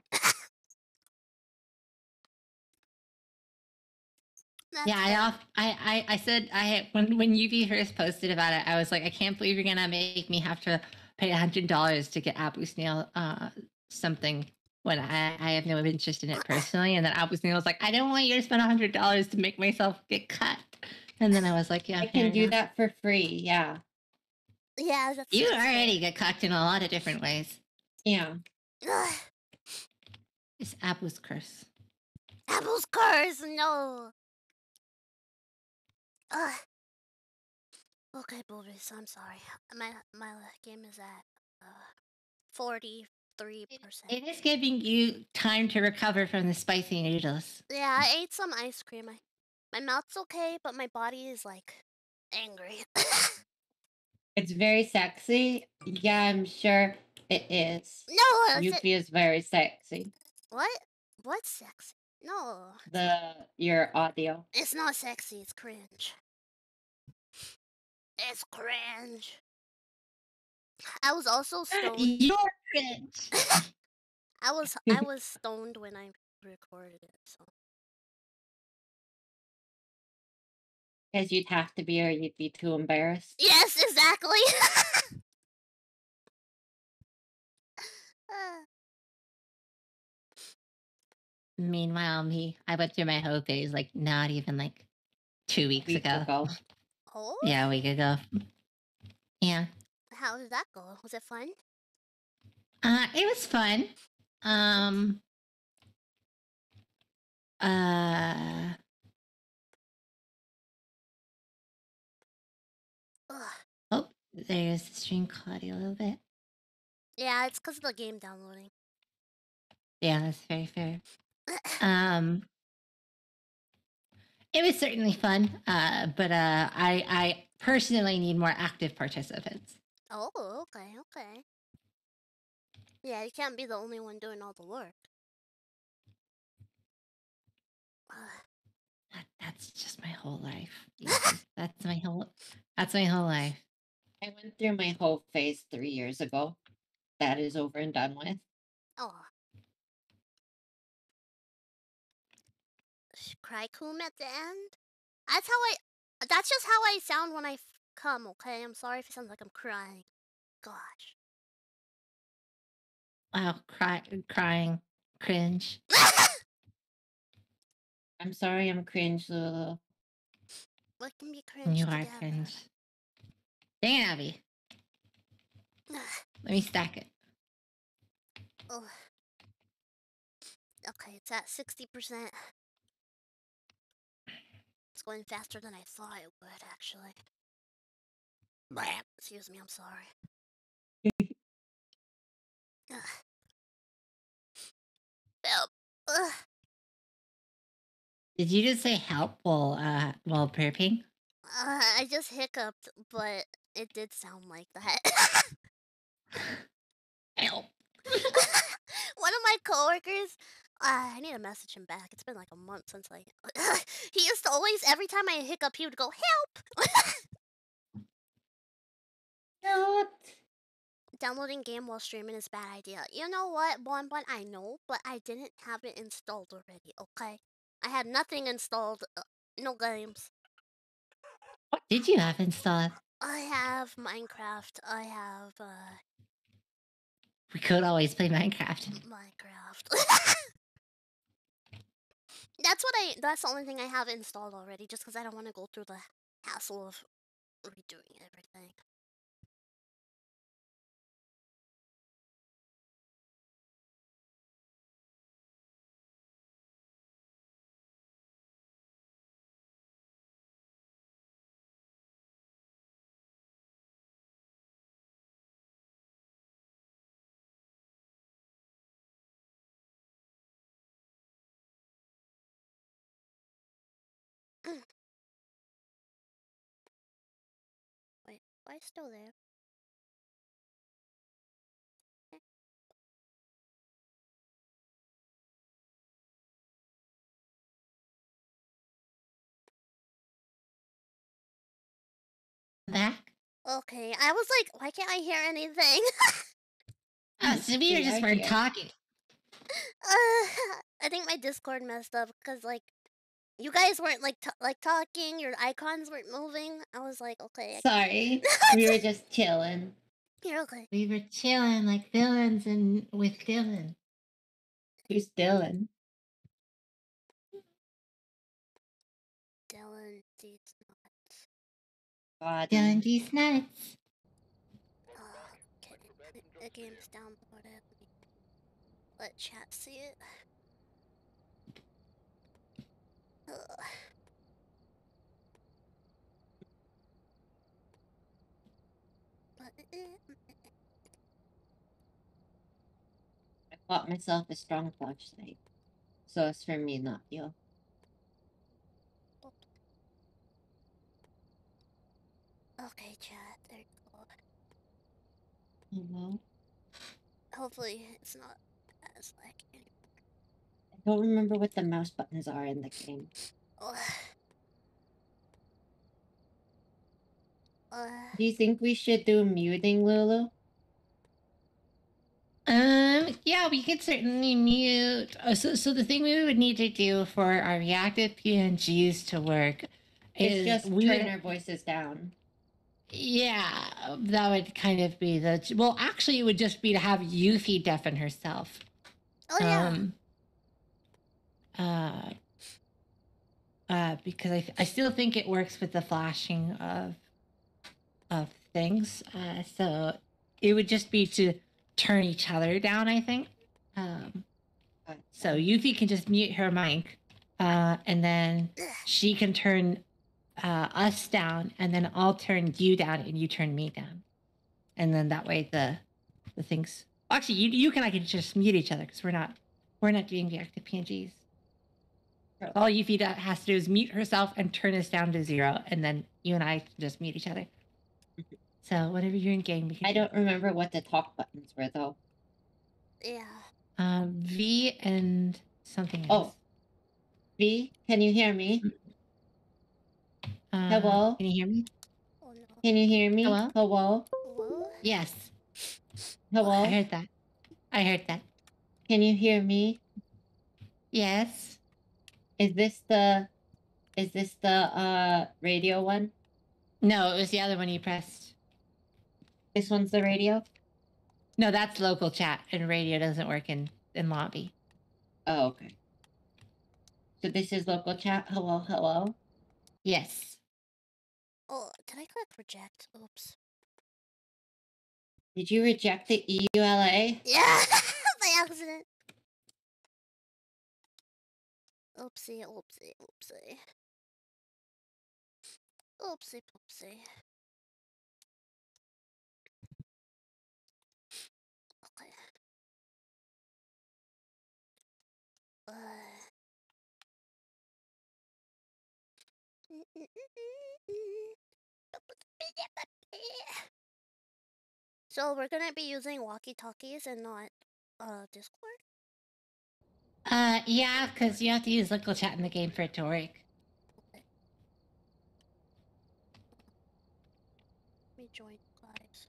S4: Yeah, I off I, I I said I when when UV first posted about it, I was like, I can't believe you're gonna make me have to pay a hundred dollars to get Abu Snail uh something when I, I have no interest in it personally. And then Abu Snail was like, I don't want you to spend a hundred dollars to make myself get cut. And then I was like, Yeah,
S1: I can do
S4: enough.
S1: that for free. Yeah.
S2: Yeah, that's
S4: You already get cocked in a lot of different ways.
S1: Yeah.
S2: Ugh,
S4: It's Abu's curse.
S2: Apple's curse, no. Ugh. Okay, Bulbous, I'm sorry. My my game is at uh forty three percent.
S4: It is giving you time to recover from the spicy noodles.
S2: Yeah, I ate some ice cream. I, my mouth's okay, but my body is like angry. *laughs*
S1: It's very sexy. Yeah, I'm sure it is.
S2: no,
S1: Euphy is very sexy.
S2: what? What's sexy? No,
S1: The your audio.
S2: it's not sexy. It's cringe. It's cringe. I was also *laughs* stoned.
S4: You're cringe. *laughs*
S2: I was I was stoned when I recorded it. So
S1: Because you'd have to be or you'd be too embarrassed.
S2: yes, exactly. Uh, *laughs*
S4: Meanwhile, me, I went through my whole phase like not even like two weeks
S1: Week
S4: ago.
S1: ago. *laughs*
S2: oh,
S4: Yeah, a week ago. Yeah.
S2: how did that go? Was it fun?
S4: Uh it was fun. Um uh
S2: Ugh.
S4: oh there's the stream quality a little bit.
S2: Yeah, it's because of the game downloading.
S4: Yeah, that's very fair. *laughs* Um it was certainly fun, uh, but uh, I I personally need more active participants.
S2: Oh, okay, okay. Yeah, you can't be the only one doing all the work. Ugh.
S4: That, that's just my whole life. That's my whole. That's my whole life.
S1: I went through my whole phase three years ago. That is over and done with.
S2: Oh. Cry coom at the end? That's how I. That's just how I sound when I f- come, okay? I'm sorry if it sounds like I'm crying. Gosh.
S4: Wow, cry, crying, cringe. *laughs*
S1: I'm sorry, I'm cringe, Lulu.
S2: what can be cringe?
S4: You are
S2: together?
S4: cringe. Dang it, Abby. Let me stack it.
S2: Oh. Okay, it's at 60%. It's going faster than I thought it would, actually. Blah. Excuse me, I'm sorry. *laughs* Ugh. Help. Ugh.
S4: Did you just say help while uh while burping?
S2: Uh, I just hiccuped, but it did sound like that. *laughs*
S4: Help. *laughs*
S2: One of my coworkers, uh, I need to message him back. It's been like a month since I. *laughs* he used to always, every time I hiccup, he would go, help!
S1: What?
S2: Downloading game while streaming is a bad idea. You know what, Bon Bon? I know, but I didn't have it installed already, okay? I had nothing installed, uh, no games.
S4: What did you have installed?
S2: I have Minecraft, I have, uh,
S4: We could always play Minecraft. *laughs*
S2: Minecraft. *laughs* that's what I. That's the only thing I have installed already, just because I don't want to go through the hassle of redoing everything. Still there?
S4: Back.
S2: Okay, I was like, why can't I hear anything?
S4: Oh, we were *laughs* just weren't talking.
S2: uh, *laughs* I think my Discord messed up because like You guys weren't like t- like talking. Your icons weren't moving. I was like, okay,
S1: Sorry. *laughs* we were just chilling.
S2: you're okay.
S4: We were chilling like villains and with Dylan.
S1: Who's Dylan?
S2: Dylan, these nuts.
S1: God.
S4: Dylan these nuts.
S2: Uh, okay, the, the game's downloaded. Let chat see it.
S1: I bought myself a strong flashlight. So it's for me, not you.
S2: okay, chat. There you go.
S1: Hello?
S2: Hopefully, it's not as laggy.
S1: I don't remember what the mouse buttons are in the game. Do you think we should do muting, Lulu?
S4: Um, yeah, we could certainly mute. Uh, so, so the thing we would need to do for our reactive PNGs to work
S1: It's
S4: is
S1: just
S4: we
S1: turn
S4: would-
S1: our voices down.
S4: yeah, that would kind of be the well. Actually, it would just be to have Euphy deafen herself.
S2: oh yeah.
S4: Um, uh, uh, because I, I still think it works with the flashing of of things. Uh, so it would just be to turn each other down. I think. Um, so Euphy can just mute her mic, uh, and then she can turn uh, us down, and then I'll turn you down, and you turn me down, and then that way the the things. Actually, you you can I can just mute each other because we're not we're not doing reactive PNGs.
S1: Sure.
S4: All Euphy do- has to do is mute herself and turn us down to zero, and then you and I can just mute each other. So whenever you're in game, we can.
S1: I
S4: do
S1: don't remember what the talk buttons were though.
S2: Yeah.
S4: Um, V and something else.
S1: Oh.
S4: else.
S1: V, can you hear me?
S4: Uh,
S1: hello?
S4: Can you hear me?
S2: Oh no.
S1: Can you hear me?
S4: Hello?
S1: Hello?
S2: Hello?
S4: Yes.
S1: Hello?
S4: I heard that. I heard that.
S1: Can you hear me?
S4: Yes.
S1: Is this the is this the uh radio one?
S4: No, it was the other one you pressed.
S1: This one's the radio?
S4: No, that's local chat, and radio doesn't work in in lobby.
S1: Oh, okay. So this is local chat. Hello, hello.
S4: Yes.
S2: Oh, did I click reject? Oops.
S1: Did you reject the E EULA?
S2: Yeah, *laughs* by accident. Oopsie, oopsie, oopsie. Oopsie, poopsie. Okay. Uh. So we're gonna be using walkie-talkies and not uh Discord.
S4: Uh, yeah, because you have to use local chat in the game for it to work.
S2: Let me join guys.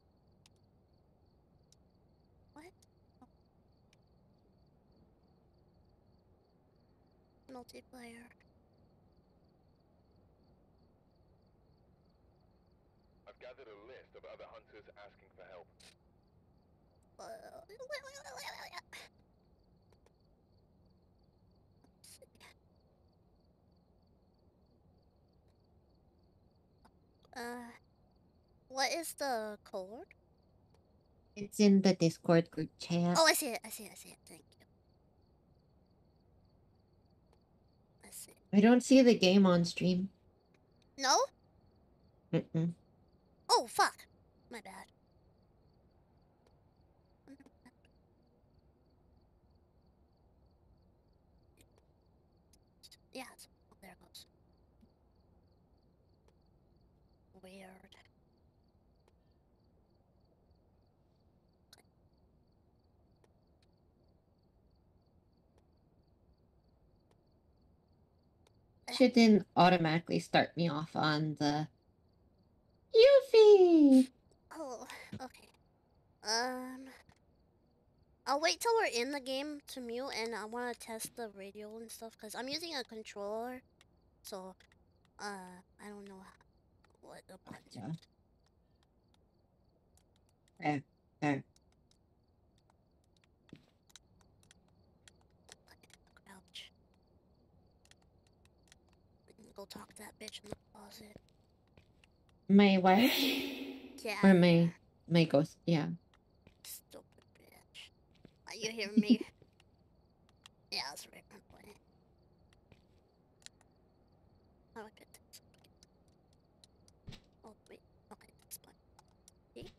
S2: What? Oh. Multiplayer.
S5: I've gathered a list of other hunters asking for help.
S2: Uh, let's see. Uh, what is the code?
S1: It's in the Discord group chat.
S2: Oh, I see it. I see it. I see it. Thank you. I see.
S1: I don't see the game on stream.
S2: No?
S1: Mm-mm.
S2: Oh, fuck. My bad. Yeah, it's, oh, there it goes. Weird.
S1: Shouldn't automatically start me off on the Euphy.
S2: Oh, okay. Um, I'll wait till we're in the game to mute, and I want to test the radio and stuff because I'm using a controller, So, uh, I don't know how, what the buttons.
S1: Gotcha. Fair, fair.
S2: Go talk to that bitch in the closet.
S1: My wife
S2: Yeah.
S1: or my my ghost? Yeah.
S2: Stupid bitch. Are you hearing me? *laughs* yeah, that's right. I'm playing. How do I get this? Oh, wait. Okay, that's fine. See?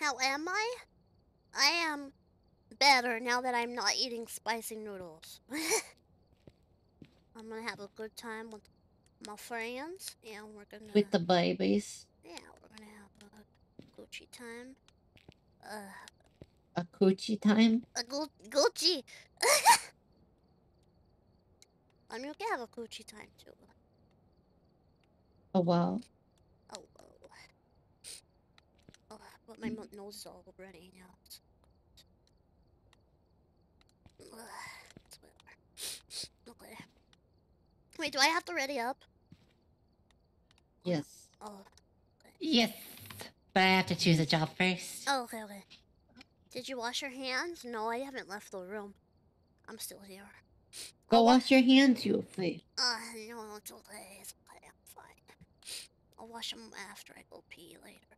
S2: How am I? I am better now that I'm not eating spicy noodles. *laughs* I'm gonna have a good time with my friends, and we're gonna
S1: With the babies.
S2: yeah, we're gonna have a Gucci time. Uh,
S1: A coochie time.
S2: a Gu- Gucci. *laughs* I mean, we can have a Gucci time too.
S1: Oh well.
S2: Oh, oh. oh but my nose is all ready now. It's, Ugh, it's whatever. Okay. *sighs* Wait, do I have to ready up?
S1: Yes.
S2: Oh,
S4: Yes, but I have to choose a job first.
S2: oh, okay, okay. Did you wash your hands? No, I haven't left the room. I'm still here.
S1: Go wash your hands, you Euphy.
S2: Uh, no, it's okay. It's okay. I'm fine. I'll wash them after I go pee later.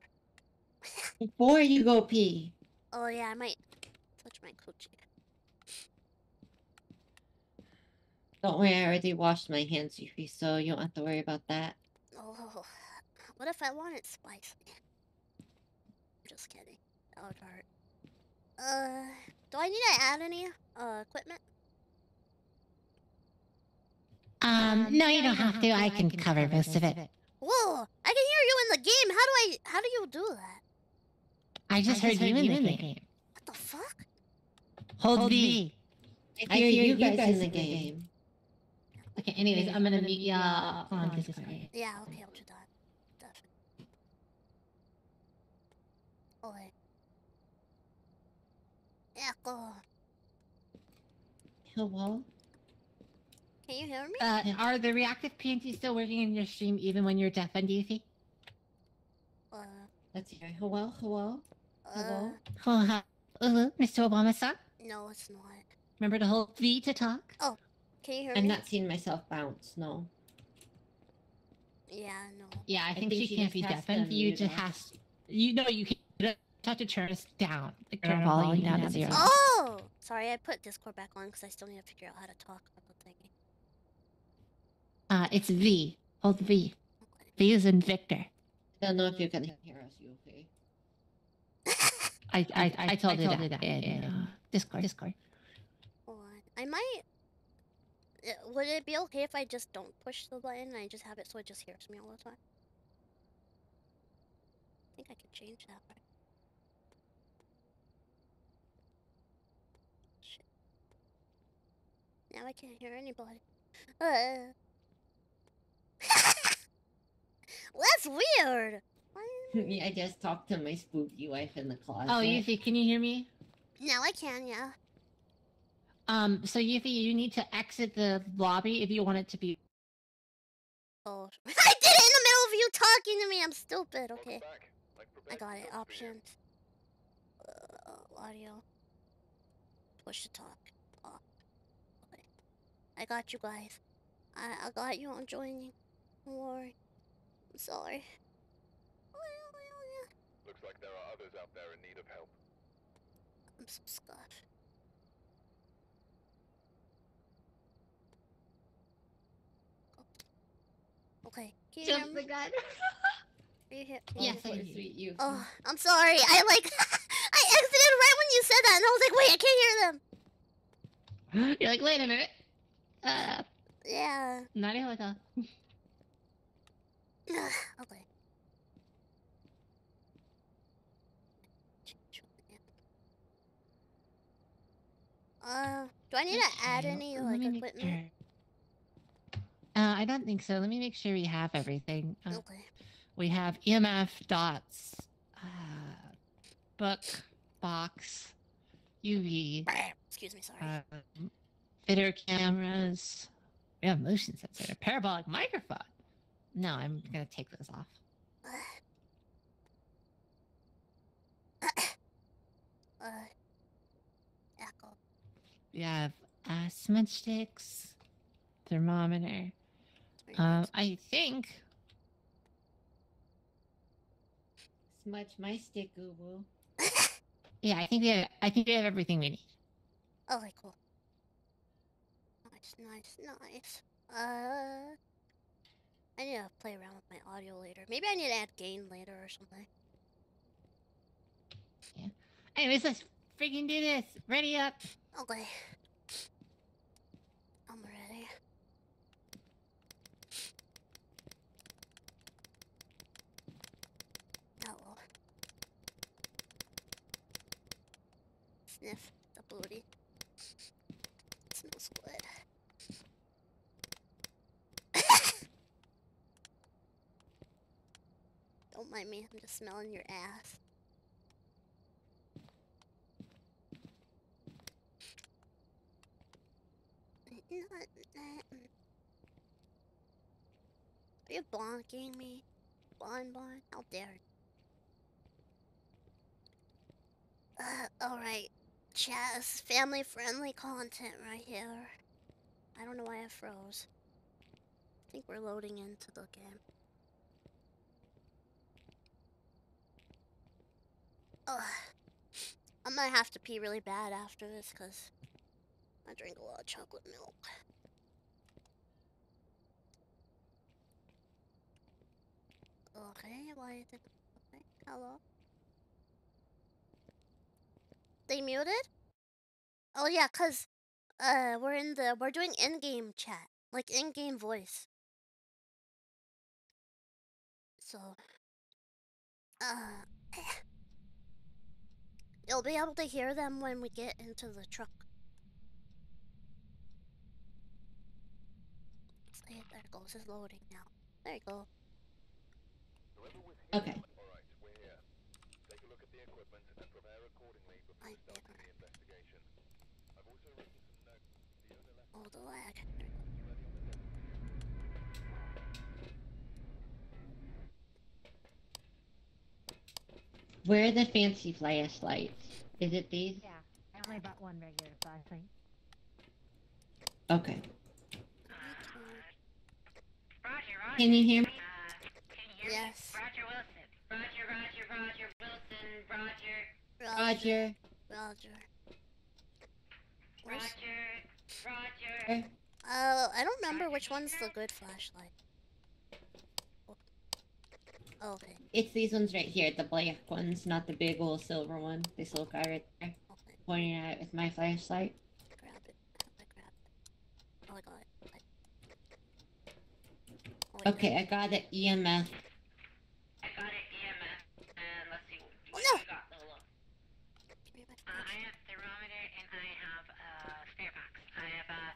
S2: *laughs*
S1: Before you go pee.
S2: Oh yeah, I might touch my coochie.
S1: Don't worry, I already washed my hands, Euphy, so you don't have to worry about that.
S2: Oh, what if I want it spicy? Just kidding. That would hurt. Uh, do I need to add any uh equipment?
S4: Um, no, you don't have to. I can cover most of it.
S2: Whoa! I can hear you in the game. How do I? How do you do that?
S4: I just heard you in the game.
S2: What the fuck?
S4: Hold V.
S1: I hear, you guys, in the game.
S4: Okay, anyways, I'm gonna meet y'all on Discord.
S2: Yeah, okay, I'll do that. Definitely. Okay. Echo.
S1: Hello?
S2: Can you hear me?
S4: Uh, are the reactive PNT still working in your stream even when you're deaf and DC?
S2: Uh,
S1: Let's hear. Hello? Hello? Hello?
S2: uh,
S4: Oh, hi. Uh, Mr. Obama-san?
S2: no, it's not.
S4: Remember to hold V to talk?
S2: Can you hear
S1: I'm
S2: me?
S1: not seeing myself bounce, no.
S2: Yeah, no.
S4: Yeah, I think,
S1: think
S4: she
S1: she
S4: can't be
S1: has
S4: deaf you just
S1: us.
S4: to, you know you can you have to turn us down. Like turn our volume down to zero.
S2: Oh! Sorry, I put Discord back on because I still need to figure out how to talk about the thingy.
S4: Uh, it's V. Hold V. V is in Victor.
S1: I don't know if you can hear us, Euphy.
S4: I I, I, told you that, in uh, Discord. Discord.
S2: Hold on. I might. Would it be okay if I just don't push the button and I just have it so it just hears me all the time? I think I could change that, right? Shit. Now I can't hear anybody. Uh. *laughs* That's weird. Why- *laughs*
S1: I just talked to my spooky wife in the closet.
S4: Oh, Euphy, can you hear me?
S2: Now I can, yeah.
S4: Um, so Euphy, you need to exit the lobby if you want it to be.
S2: Oh, *laughs* I did it in the middle of you talking to me. I'm stupid. Okay.
S5: Like
S2: I got it.
S5: jobs for you.
S2: Options. Uh, audio. Push to talk. Off. Okay. I got you guys. I, I got you. I'm joining. Don't worry. I'm sorry.
S5: Looks like there are others out there in need of help.
S2: I'm so scared. Okay. Can you hear me?
S1: gun. *laughs*
S2: Are you here?
S4: Yes, I hear you.
S2: Oh, I'm sorry. I like *laughs* I exited right when you said that, and I was like, wait, I can't hear them. *gasps*
S4: You're like, wait a minute. Uh,
S2: Yeah.
S4: not hotel. *sighs*
S2: okay. Uh, do I need to add any like equipment?
S4: Uh, I don't think so. Let me make sure we have everything. Uh,
S2: Okay.
S4: we have EMF dots, uh, book, box, UV, *clears throat*
S2: Excuse me, sorry.
S4: um, fitter cameras. We have motion sensor, a parabolic microphone. No, I'm gonna take those off. *coughs*
S2: uh, echo.
S4: We have uh, smudge sticks, thermometer.
S2: Three
S4: Um. I think
S1: Smudge my stick, Ubu.
S4: yeah, I think we have. I think we have everything we need.
S2: okay, cool. Nice, nice, nice. Uh, I need to play around with my audio later. Maybe I need to add gain later or something. Yeah.
S4: Anyways, let's freaking do this. Ready up.
S2: Okay. I'm ready. Hello. Sniff the booty. smells good. *laughs* Don't mind me, I'm just smelling your ass. Are you blocking me? Blind blind? How dare you? Uh, alright. Chat is family friendly content right here. I don't know why I froze. I think we're loading into the game. Ugh. I'm gonna have to pee really bad after this because I drink a lot of chocolate milk. Okay, why it? Okay, hello. They muted? Oh yeah, cause uh we're in the we're doing in-game chat, like in-game voice. So, uh, *coughs* you'll be able to hear them when we get into the truck. There it goes. It's loading now. There you go.
S1: Okay.
S5: Alright, we're here. Take a look at the equipment and prepare accordingly before
S2: I
S5: starting the investigation. I've also written some notes. The owner left
S2: Oh, the lag.
S5: ready on the desk.
S1: Where are the fancy flashlights? Is it these?
S4: Yeah, I only bought one regular flashlight.
S1: Okay.
S6: Roger, Roger.
S1: Can you hear me?
S6: Uh, you hear
S2: Yes.
S6: me? Roger Wilson. Roger, Roger, Roger Wilson. Roger,
S1: Roger.
S2: Roger. Where's-
S6: Roger, Roger.
S2: Uh, I don't remember which one's the good flashlight. Oh, okay.
S1: It's these ones right here, the black ones, not the big old silver one. This little guy right there,
S2: Okay.
S1: pointing at it with my flashlight.
S2: Grab it. I grab it. Oh, I got it. I... Oh,
S1: Okay, I got the EMF.
S6: I got it, EMF. And let's see what
S2: Oh,
S6: what
S2: no.
S6: you got, Lola.
S2: Give me my
S6: Uh, I
S2: flashlight.
S6: have thermometer and I have uh, spirit box. I have uh,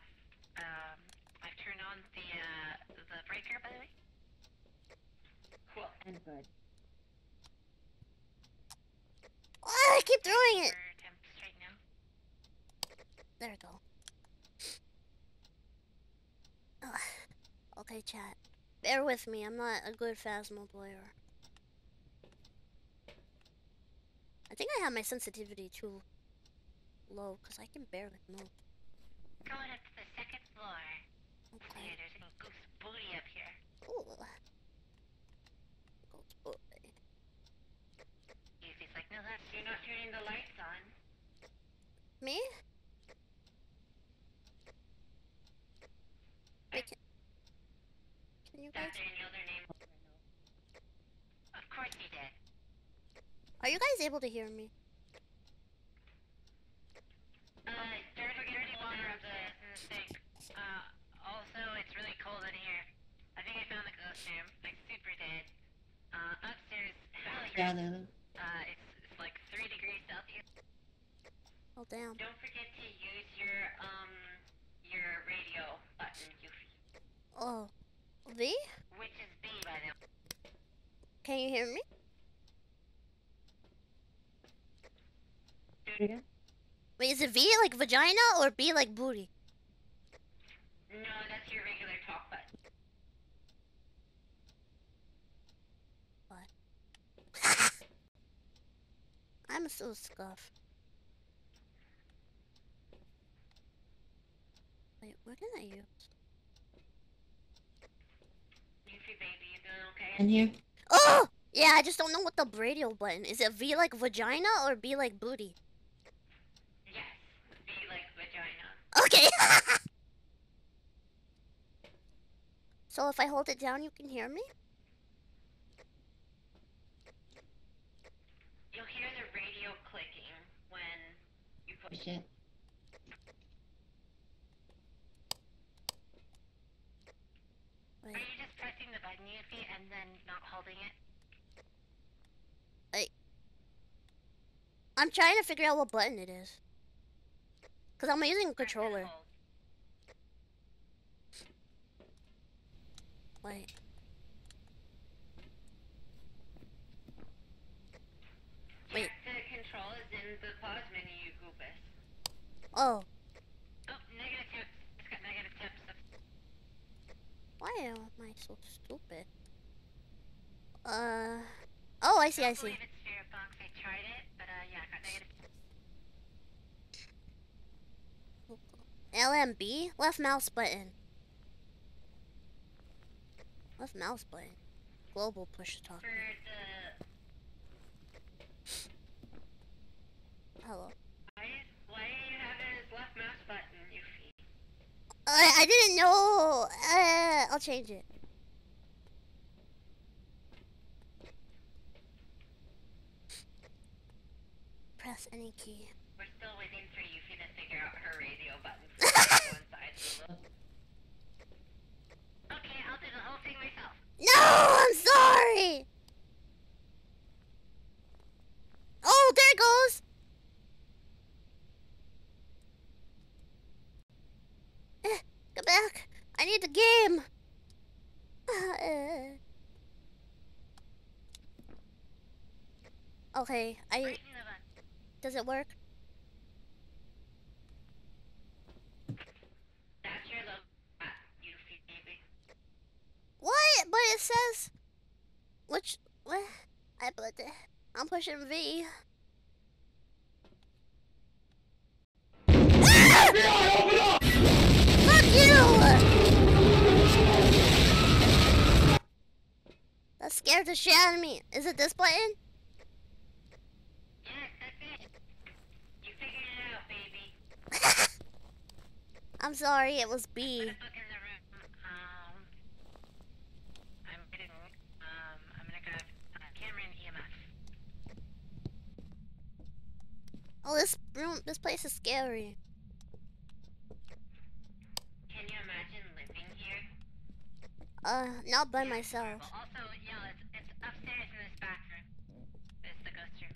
S6: um, I've turned on the uh, the breaker by the way. Cool.
S1: I'm good.
S2: Oh, I keep throwing it!
S6: For temps right now.
S2: There we go. Ugh. Okay, chat. Bear with me, I'm not a good Phasmo player. I think I have my sensitivity too low, because I can barely move.
S6: Going up to the second floor.
S2: Okay.
S6: Hey, there's a goose booty up here.
S2: Ooh. Goes boy.
S6: Easy's like, no, that's you're not turning the lights on.
S2: Me? Wait, can, can you guys?
S6: That's any other name. Of course he did.
S2: Are you guys able to hear me?
S6: Uh, there's dirty water of the, the sink. Uh, also, it's really cold in here. I think I found the ghost room, like super dead. Uh, upstairs,
S1: Yeah, Lulu.
S6: uh, it's, it's like 3 degrees Celsius.
S2: Oh damn.
S6: Don't forget to use your, um, your radio button, you,
S2: Oh. V?
S6: which is B, by the way.
S2: Can you hear me? Wait, is it V like vagina or B like booty?
S4: No, that's your regular talk button. *laughs*
S2: I'm so scuffed. Wait, what can I use?
S4: Baby, you doing okay?
S1: In here?
S2: Oh! Yeah, I just don't know what the radio button is. It V like vagina or B like booty?
S4: Yes. Be like vagina.
S2: Okay. *laughs* so if I hold it down, you can hear me?
S4: You'll hear the radio clicking when you Push
S1: it.
S2: Wait.
S4: Are you just pressing the button, Euphy, and then not holding it?
S2: I'm trying to figure out what button it is. Cause I'm using a controller. Wait. Wait.
S4: The control is in the pause menu.
S2: Oh,
S4: Oh,
S2: why am I so stupid? Uh. Oh, I see. I see.
S4: believe it's Spirit Box. I it, but uh, yeah, I got negative
S2: LMB left mouse button. Left mouse button. Global push to talk. Hello. I I didn't know. Uh, I'll change it. Press any key.
S4: We're still waiting for Euphy to figure out her radio button *laughs* for the one side. Okay, I'll do the whole thing myself.
S2: No, I'm sorry. Oh, there it goes. Eh, Go back. I need the game. *sighs* okay, I
S4: Pressing the button.
S2: does it work?
S4: That's your little uh, Euphy baby.
S2: What? But it says which what? I put it. I'm pushing V. Ah! Fuck you! That scared the shit out of me. Is it this button?
S4: Yes, that's it. You figured it out, baby.
S2: I'm sorry, it was B.
S4: I'm I'm.
S2: Oh, this room, this place is scary.
S4: Can you imagine living here?
S2: Uh, not by
S4: Yeah,
S2: myself.
S4: Also, yeah, upstairs in this bathroom. This is the ghost room.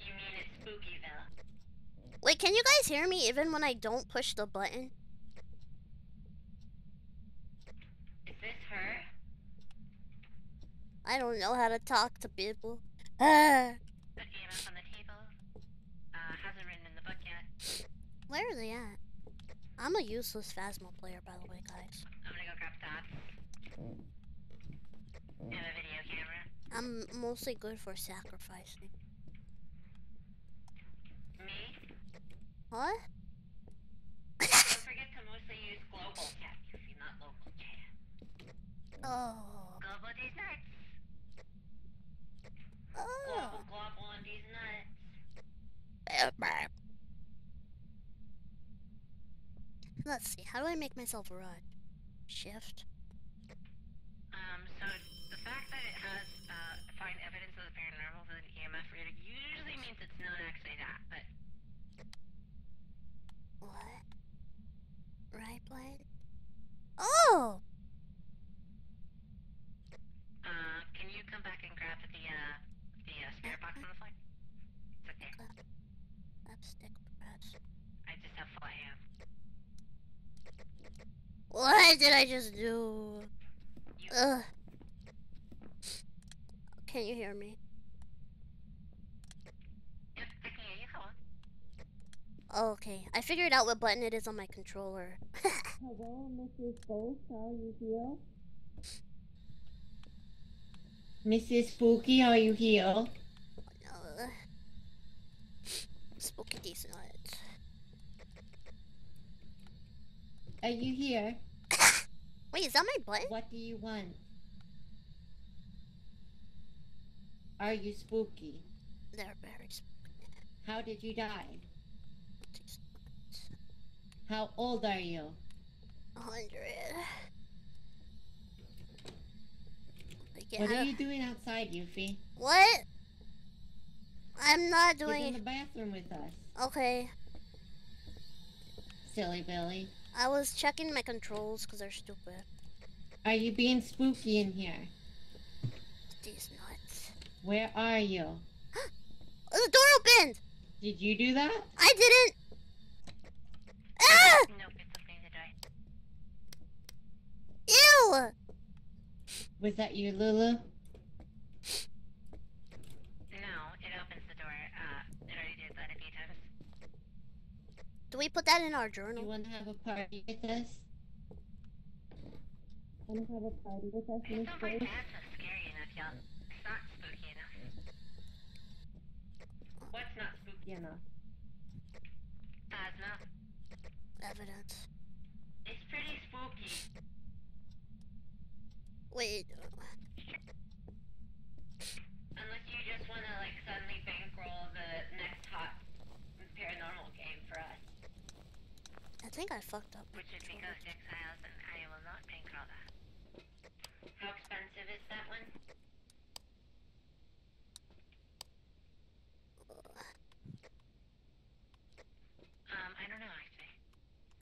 S4: You mean it's Spookyville?
S2: Wait, can you guys hear me even when I don't push the button?
S4: Is this her?
S2: I don't know how to talk to people. Ah,
S4: Put EMF on the table. Uh, hasn't written in the book yet.
S2: where are they at? I'm a useless Phasmo player, by the way, guys.
S4: I'm gonna go grab And a video camera.
S2: I'm mostly good for sacrificing.
S4: Me?
S2: What?
S4: Don't *laughs* forget to mostly use global chat, not local chat.
S2: Oh.
S4: Global these nuts.
S2: Oh.
S4: Global global on these nuts.
S2: Let's see. How do I make myself run? Shift.
S4: Um, so the fact that it has uh, find evidence of the paranormal with an EMF reader usually means it's not actually that, but
S2: What? Right? Oh!
S4: uh, can you come back and grab the uh, the uh, spirit box on the fly? It's okay.
S2: Left stick press.
S4: I just have fly hands.
S2: What did I just do?
S4: You
S2: Ugh. Can you hear me?
S4: Yep, I can hear you.
S2: Oh, okay. I figured out what button it is on my controller.
S1: Hello, Mrs. Ghost. How you here? Mrs. Spooky, are you here?
S2: Uh, spooky decent.
S1: Are you here? *coughs*
S2: Wait, is that my button?
S1: What do you want? Are you spooky?
S2: They're very spooky.
S1: How did you die? How old are you?
S2: Hundred. Like,
S1: What are you doing outside, Euphy?
S2: What? I'm not doing...
S1: Get in the bathroom with us,
S2: Okay,
S1: silly Billy.
S2: I was checking my controls because they're stupid.
S1: Are you being spooky in here?
S2: These nuts.
S1: Where are you? *gasps*
S2: Oh, the door opened!
S1: Did you do that?
S2: I didn't! Ah!
S4: Nope, it's opening the door.
S2: Ew!
S1: Was that you, Lulu?
S4: No, it opens the door. Uh, it already did that a few times.
S2: Do we put that in our journal?
S1: You want to have a party with us? Want to have a party with us,
S4: It's
S1: Miss
S4: not like
S1: Ghost?
S4: that's so scary enough, y'all. It's not spooky enough. What's not spooky?
S1: You know.
S4: Asthma.
S2: Evidence.
S4: It's pretty spooky.
S2: Wait.
S4: Unless you just want to like suddenly bankroll the next hot paranormal game for us,
S2: I think I fucked up.
S4: which would be Ghost Exiles, and I will not bankroll that. How expensive is that one? Um, I don't know actually.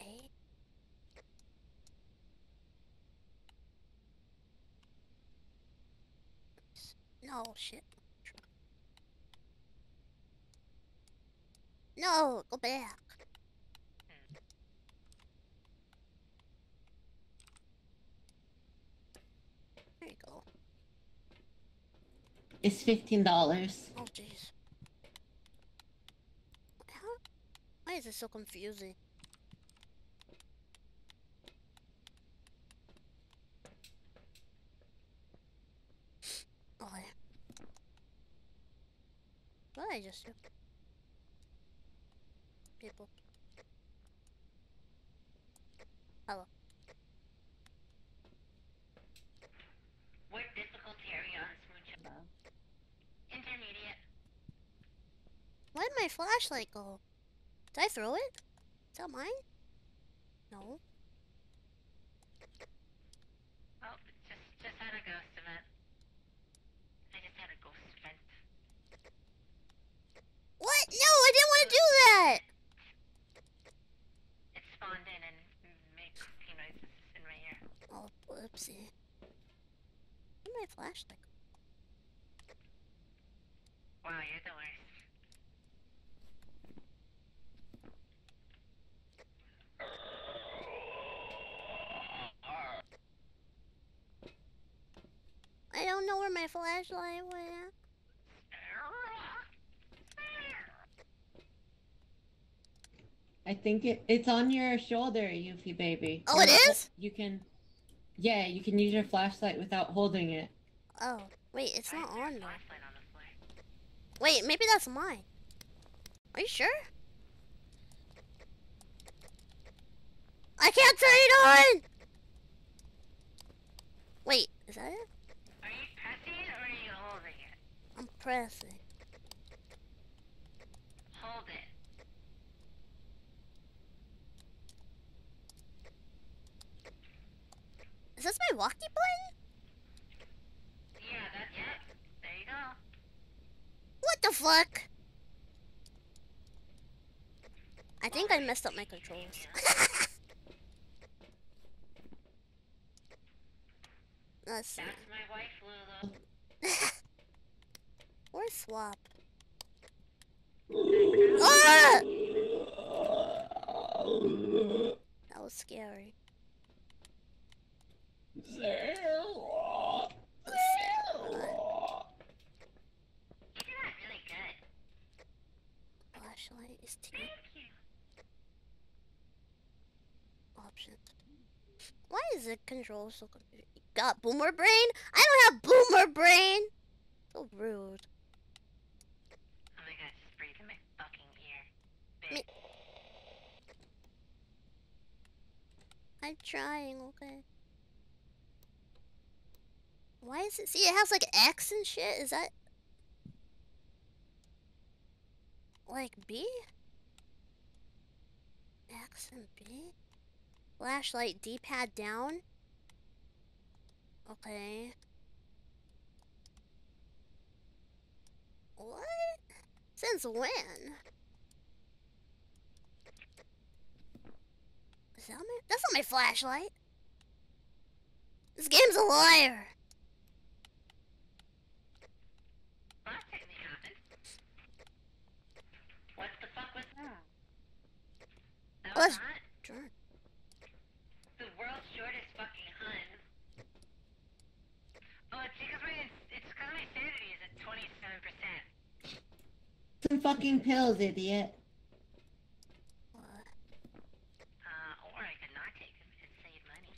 S2: Eight? No, shit. No, go back. There you go.
S1: It's fifteen dollars.
S2: Oh, jeez. Why is this so confusing? Okay. What did I just do? People. Hello.
S4: What difficulty are we on, Smooch? Intermediate.
S2: Where did my flashlight go? Did I throw it? Is that mine? No.
S4: Oh, just just had a ghost event. I just had a ghost event.
S2: What? No, I didn't want to do that!
S4: It spawned in and made creepy noises in my ear.
S2: Oh, whoopsie. Where my flashlight?
S4: Wow, you're the worst.
S2: I don't know where my flashlight went.
S1: I think it, it's on your shoulder, Euphy baby.
S2: Oh, it is?
S1: You can, yeah, you can use your flashlight without holding it.
S2: Oh, wait, it's not
S4: is there a
S2: on though.
S4: flashlight on the floor?
S2: Wait, maybe that's mine. Are you sure? I can't turn it on! Wait, is that it?
S4: Are you pressing it or are you holding it?
S2: I'm pressing.
S4: Hold it.
S2: Is this my walkie button?
S4: Yeah, that's it. There you go.
S2: What the fuck? I think I messed up my controls. *laughs* Let's see.
S4: That's my wife, Lulu. *laughs*
S2: Or swap. *laughs* Ah! That was scary.
S4: You did that really good.
S2: Flashlight is T.
S4: Thank you.
S2: options. Why is the control so confusing? You got boomer brain? I don't have boomer brain! So rude.
S4: Oh my god, just breathe in my fucking ear. Bitch.
S2: I'm trying, okay. Why is it? See, it has like X and shit. Is that like B? X and B? Flashlight D-pad down. Okay. What? Since when? Is that? That's not my flashlight. This game's a liar.
S4: Well, that technically happened. What the fuck was that? That
S2: What?
S4: was not
S2: Sure.
S4: the world's shortest fucking hun. Oh, it's because my it's because my sanity is at twenty seven percent.
S1: Some fucking pills, idiot.
S4: Uh, or I could not take them and save money.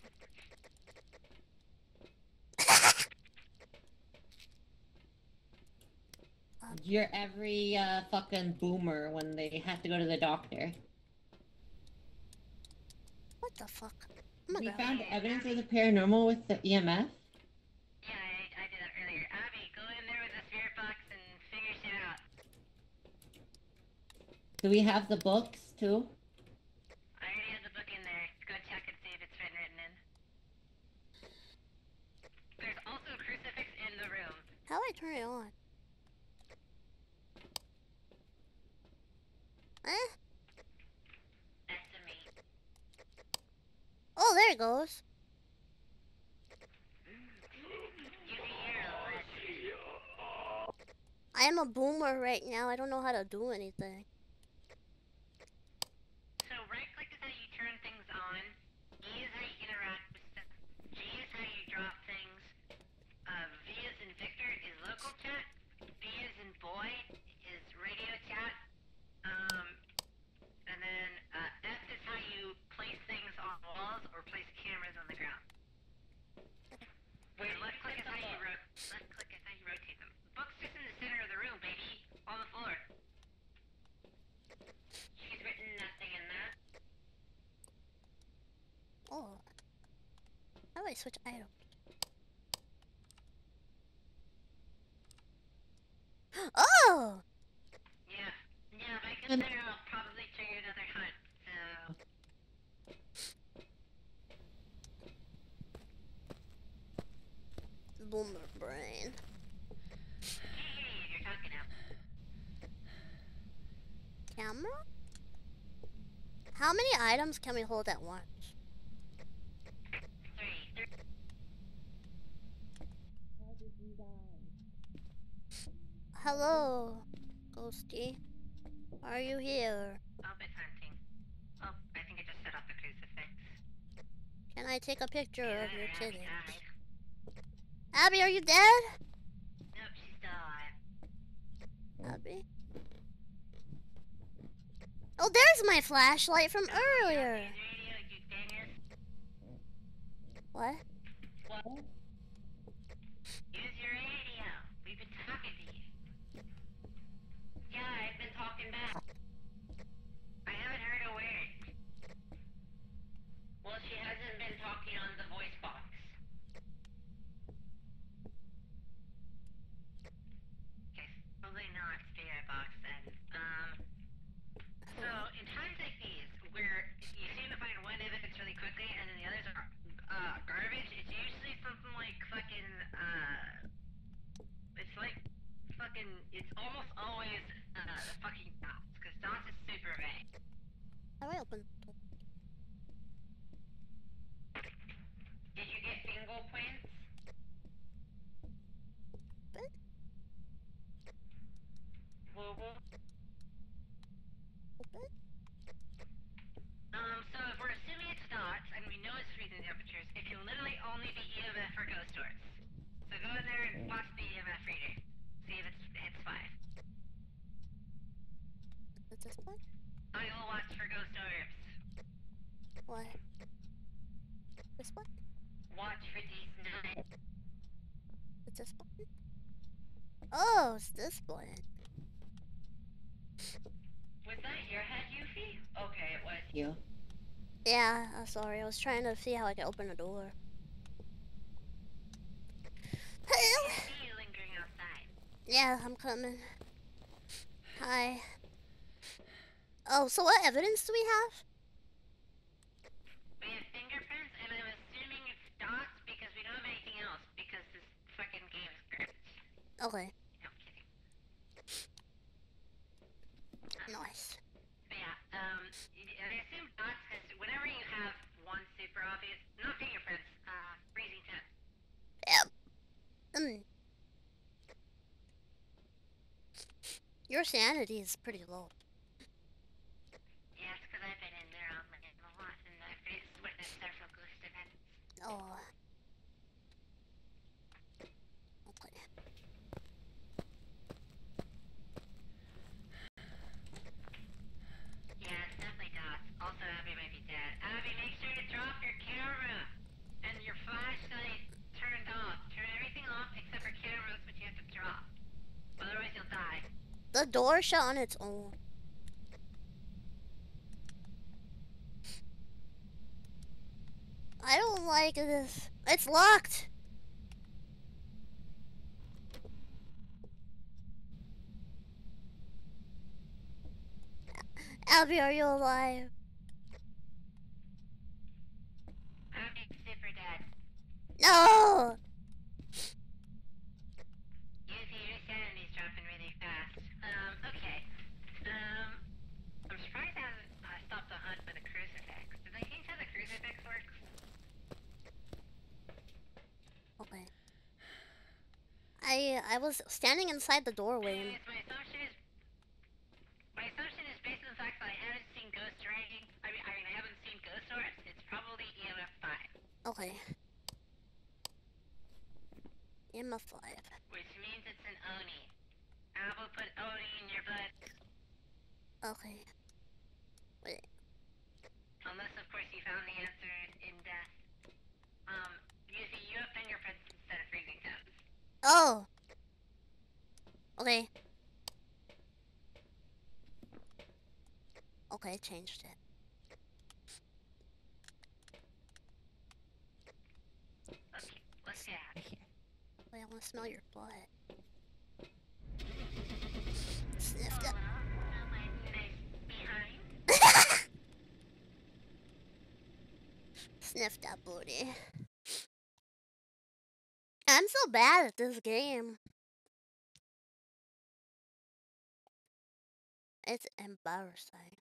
S1: You're every uh, fucking boomer when they have to go to the doctor.
S2: What the fuck? Oh
S1: We found evidence of the paranormal with the EMF.
S4: Yeah, I, I did that earlier. Abby, go in there with the spirit box and figure shit out.
S1: Do we have the books too?
S4: I already have the book in there. Go check and see if it's been written in. There's also a crucifix in the room.
S2: How do I turn it on? Eh?
S4: That's to me.
S2: Oh, there it goes. I am a boomer right now. I don't know how to do anything.
S4: So right click is how you turn things on. E is how you interact with stuff. G is how you drop things. Uh, V is in Victor is local chat. B is in boy is radio chat. Um, and then uh, F is how you place things on walls or place cameras on the ground. Wait, left click is how you ro- left click is how you rotate them. Book's just in the center of the room, baby, on the floor. She's written nothing in that.
S2: Oh. How do I switch items? *gasps* Oh!
S4: Yeah, yeah, if I get there, I'll probably trigger another hunt. So,
S2: Boomer brain.
S4: hey, you're talking now.
S2: Camera? How many items can we hold at once? Hello, Ghosty. Are you here?
S4: Oh, it's hunting. Oh, I think I just set off the crucifix.
S2: Can I take a picture
S4: Yeah,
S2: of your titties? Abby, are you dead?
S4: Nope, she's alive.
S2: Abby? Oh, there's my flashlight from earlier.
S4: You
S2: What?
S4: Use your radio. We've been talking to you. Yeah, I've been talking back. I haven't heard a word. Well, she hasn't been talking on the voice box. Okay, probably not spirit box then. Um, so in times like these, where you seem to find one evidence really quickly and then the others are uh, garbage, it's usually something like fucking, uh, it's like fucking, it's almost always, uh, fucking dots, because dots is super vague.
S2: I open?
S4: Did you get bingo points?
S2: What?
S4: Woo woo.
S2: Open?
S4: Um, so if we're assuming it's dots, and we know it's freezing temperatures, it can literally only be EMF or ghost orbs. So go in there and watch the EMF reader. See if it's hits five.
S2: Is this one?
S4: I will watch for ghost orbs.
S2: What? This button?
S4: Watch for these nuts.
S2: It's this button? Oh, it's this button.
S4: Was that your head, Euphy? Okay, it was.
S1: You.
S2: Yeah, I'm sorry. I was trying to see how I could open the door. Yeah, I'm coming. Hi. Oh, so what evidence do we have?
S4: We have fingerprints, and I'm assuming it's dots because we don't have anything else because this fucking game is garbage.
S2: Okay,
S4: No, I'm kidding.
S2: nice.
S4: But yeah, um, y- I assume dots because whenever you have one super obvious, not fingerprints, uh, freezing temp.
S2: Mm. Your sanity is pretty low.
S4: Yeah, it's because I've been in there on my a lot, and I've witnessed several ghost events.
S2: Oh. Okay.
S4: Yeah, it's definitely dots. Also, Abby might be dead. Abby, make sure to drop your camera and your flashlight turned off. Turn everything off except for cameras, which you have to drop. Otherwise, you'll die.
S2: The door shut on its own. I don't like this. It's locked. Abby, are you alive? No!
S4: Euphy, your sanity's dropping really fast. Um, okay. Um, I'm surprised I haven't uh, stopped the hunt with a crucifix. Did they change how the crucifix works?
S2: Okay. I I was standing inside the doorway and
S4: my assumption is my assumption is based on the fact that I haven't seen ghost writing. I mean, I mean, I haven't seen ghost source. It's probably EMF five,
S2: okay. My five.
S4: which means it's an Oni. I will put Oni in your butt,
S2: Okay. Wait.
S4: unless of course you found the answer in death. Um, Euphy, you have fingerprints instead of freezing temps.
S2: Oh. Okay. Okay, changed it.
S4: Let's get out of here.
S2: Wait, I want to smell your blood. Sniffed
S4: behind.
S2: Sniff that booty. I'm so bad at this game. It's embarrassing.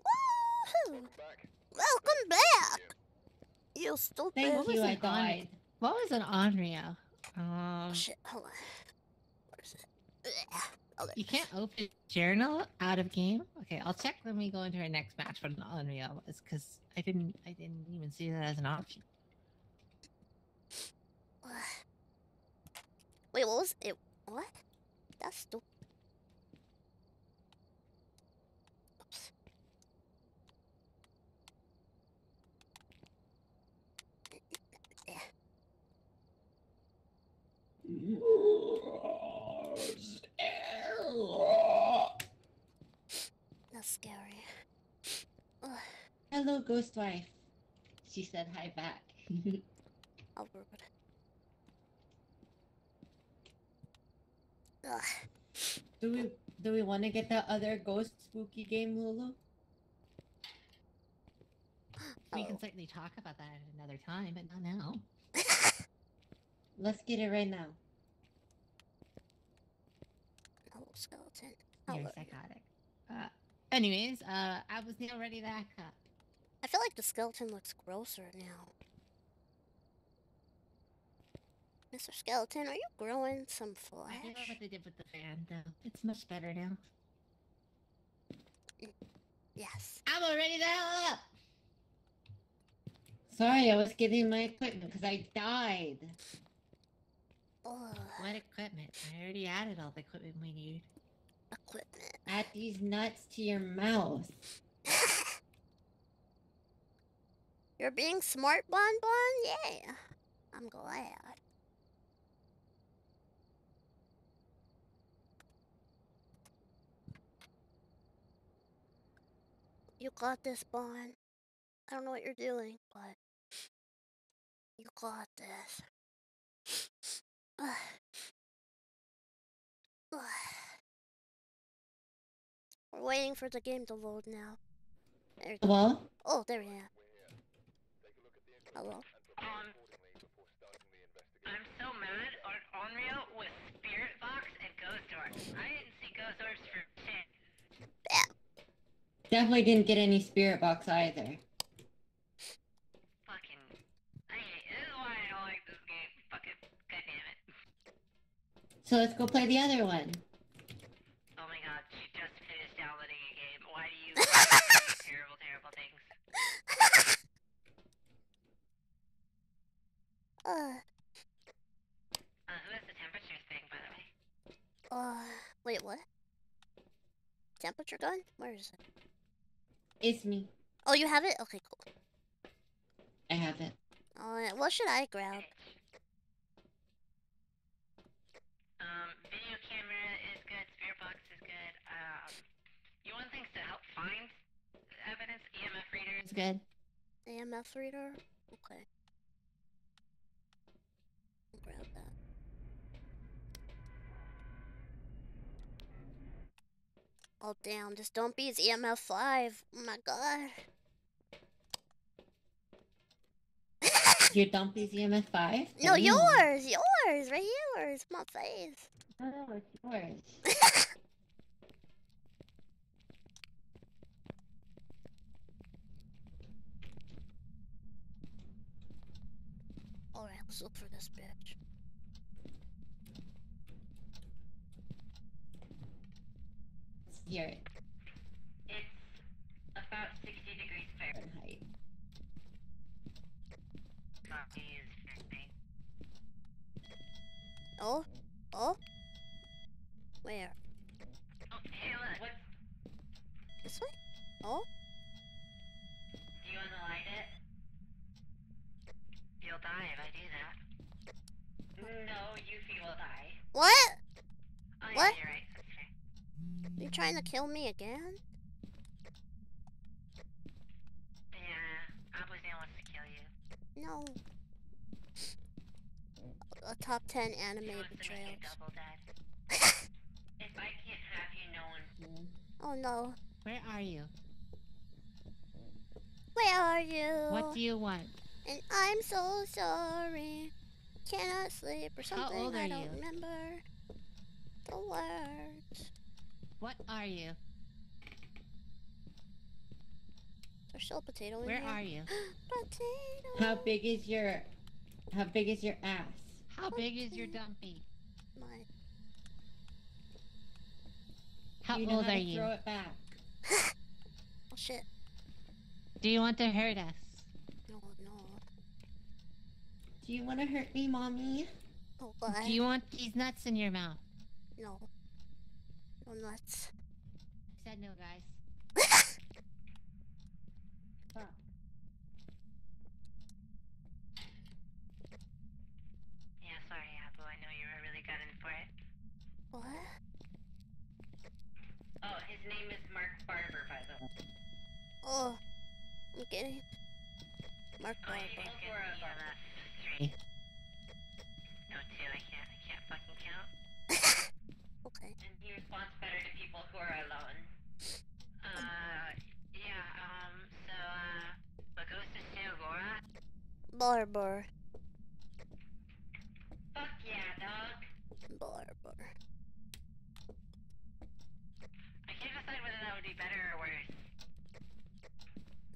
S2: Woohoo!
S5: Welcome back.
S2: Welcome back! You stupid.
S1: Thank
S7: What was
S1: you, I
S7: it on
S1: died.
S7: What was an Onryo? Um,
S2: Oh, shit, hold on. What is it? Ugh. Oh,
S7: you can't open journal out of game. Okay, I'll check when we go into our next match what an Onryo was because I didn't I didn't even see that as an option.
S2: Wait, what was it? What? That's stupid. That's scary.
S1: Hello, ghost wife. She said hi back. *laughs*
S2: I'll rude. Ugh.
S1: do we do we want to get that other ghost spooky game, Lulu?
S7: We
S2: Oh.
S7: can certainly talk about that at another time, but not now. *laughs*
S1: Let's get it right now.
S2: Hello, skeleton.
S7: You're psychotic. Uh, anyways, uh, I was now ready to hack up.
S2: I feel like the skeleton looks grosser now. Mr. Skeleton, are you growing some flesh?
S7: I don't know what they did with the fan, though. It's much better now.
S2: Mm, yes.
S7: I'm already the hell up.
S1: Sorry, I was getting my equipment because I died.
S7: What equipment? I already added all the equipment we need.
S2: equipment.
S1: Add these nuts to your mouth. *laughs*
S2: You're being smart, Bon Bon? Yeah. I'm glad. You got this, Bond. I don't know what you're doing, but you got this. *sighs* We're waiting for the game to load now. There,
S1: Well,
S2: oh, there we are. Hello.
S4: Um, I'm so mad on Unreal with Spirit Box and Ghost Orbs. I didn't see Ghost Orbs for 10.
S1: Definitely didn't get any spirit box either.
S4: Fucking. I hate This is why I don't like this game. Fucking. God damn it.
S1: So let's go play the other one.
S4: Oh my god, she just finished downloading a game. Why do you *laughs* do terrible, terrible things? *laughs*
S2: Uh,
S4: Uh, who has the temperatures thing, by the way?
S2: uh, wait, what? Temperature gun? Where is it?
S1: It's me.
S2: Oh, you have it? Okay, cool.
S1: I have it.
S2: Uh, what should I grab?
S4: Um, video camera is good, spirit box is good. Um, you want things to help find evidence? EMF reader
S1: It's good.
S2: AMF reader? Okay. I'll grab that. Oh damn, this don't be is EMF 5. Oh my god.
S1: Your Dumpy's EMF 5?
S2: No, yours! Yours! Right yours! My face.
S1: Oh, it's yours. *laughs*
S2: Alright, let's look for this bitch.
S1: Hear it.
S4: It's about 60 degrees Fahrenheit.
S1: Fahrenheit.
S4: Copy is Fahrenheit.
S2: Oh? Oh? Where?
S4: Oh, hey, look. What?
S2: This way? Oh?
S4: Do you want to light it? You'll die if I do that. Mm. No, Euphy will die.
S2: What?
S4: Oh, yeah,
S2: What?
S4: you're right. That's fair.
S2: You trying to kill me again?
S4: Yeah, Abuzan wants to kill you.
S2: No. A top 10
S4: She
S2: anime
S4: wants to make you
S2: betrayals. *laughs*
S4: if I can't have you, no one.
S2: Oh no.
S8: Where are you?
S2: Where are you?
S8: What do you want?
S2: And I'm so sorry. Cannot sleep or
S8: How
S2: something.
S8: old
S2: I don't
S8: you?
S2: remember the words.
S8: What are you?
S2: There's still a potato in
S8: Where
S2: here.
S8: are you? *gasps*
S2: Potato.
S1: How big is your how big is your ass?
S8: How big is your dumpy?
S2: My.
S8: How
S1: Do you know
S8: old
S1: how
S8: are
S1: to
S8: you?
S1: Throw it back. *laughs*
S2: Oh shit.
S8: Do you want to hurt us?
S2: No, no.
S1: Do you want to hurt me, mommy?
S2: Oh god.
S8: Do you want these nuts in your mouth?
S2: No. No nuts.
S8: Said no, guys. *laughs*
S4: Yeah, sorry, Abu. I know you were really gunning for it.
S2: What?
S4: Oh, his name is Mark Barber, by the way.
S2: Oh. I'm kidding. Mark
S4: Oh,
S2: Barber.
S4: can get EMF three. No, two. I can't. I can't fucking count.
S2: Okay.
S4: And he responds better to people who are alone. Uh, yeah. Um. So, uh, what goes to?
S2: Barber.
S4: Fuck yeah, dog.
S2: Barber.
S4: I can't decide whether that would be better or worse.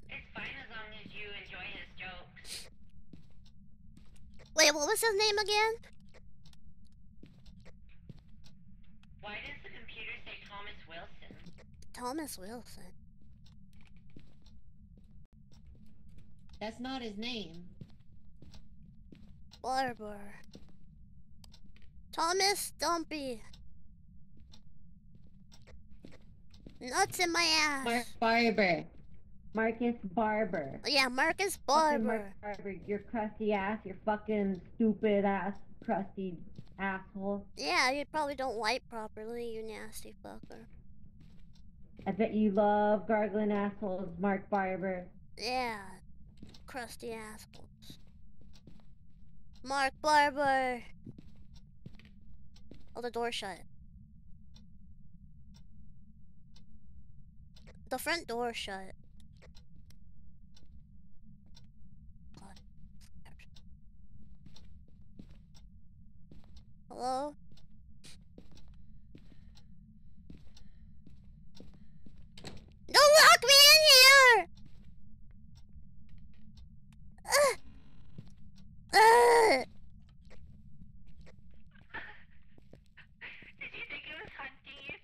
S4: It's fine as long as you enjoy his jokes.
S2: Wait, what was his name again?
S4: Why does the computer say Thomas Wilson?
S2: Thomas Wilson.
S1: That's not his name.
S2: Barber. Thomas Dumpy. Nuts in my ass.
S1: Mark Barber. Marcus Barber.
S2: Oh, yeah, Marcus
S1: Fucking
S2: Barber.
S1: Marcus Barber, your crusty ass, your fucking stupid ass, crusty asshole.
S2: Yeah, you probably don't wipe properly, you nasty fucker.
S1: I bet you love gargling assholes, Mark Barber.
S2: Yeah, crusty assholes. Mark Barber. Oh, the door shut. The front door shut. Hello? Don't lock me in here! Ugh. Ugh.
S4: Did you think it was hunting you?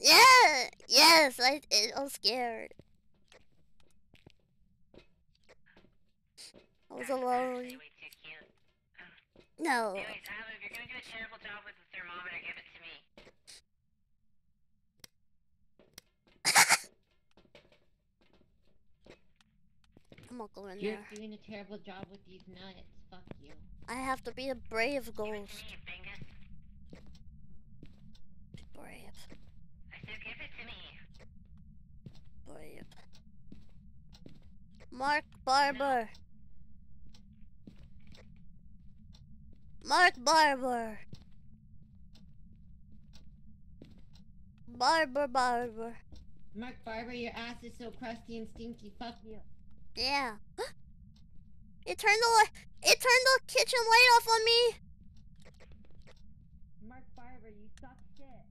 S2: Yeah, yes, I, I was scared. I was alone.
S4: Way too cute.
S2: No.
S4: Anyways, Adam, if you're gonna do a terrible job with the thermometer, give it to me. *laughs*
S2: I'm not gonna go in
S1: You're doing a terrible job with these nuggets. Fuck you.
S2: I have to be a brave
S4: Give it
S2: ghost.
S4: to me, Bingus.
S2: Brave,
S4: I said give it to me.
S2: brave. Mark Barber. Mark Barber. Barber, Barber.
S1: Mark Barber, your ass is so crusty and stinky. Fuck you.
S2: Yeah. *gasps* It turned the it turned the kitchen light off on me.
S1: Mark Barber, you suck shit.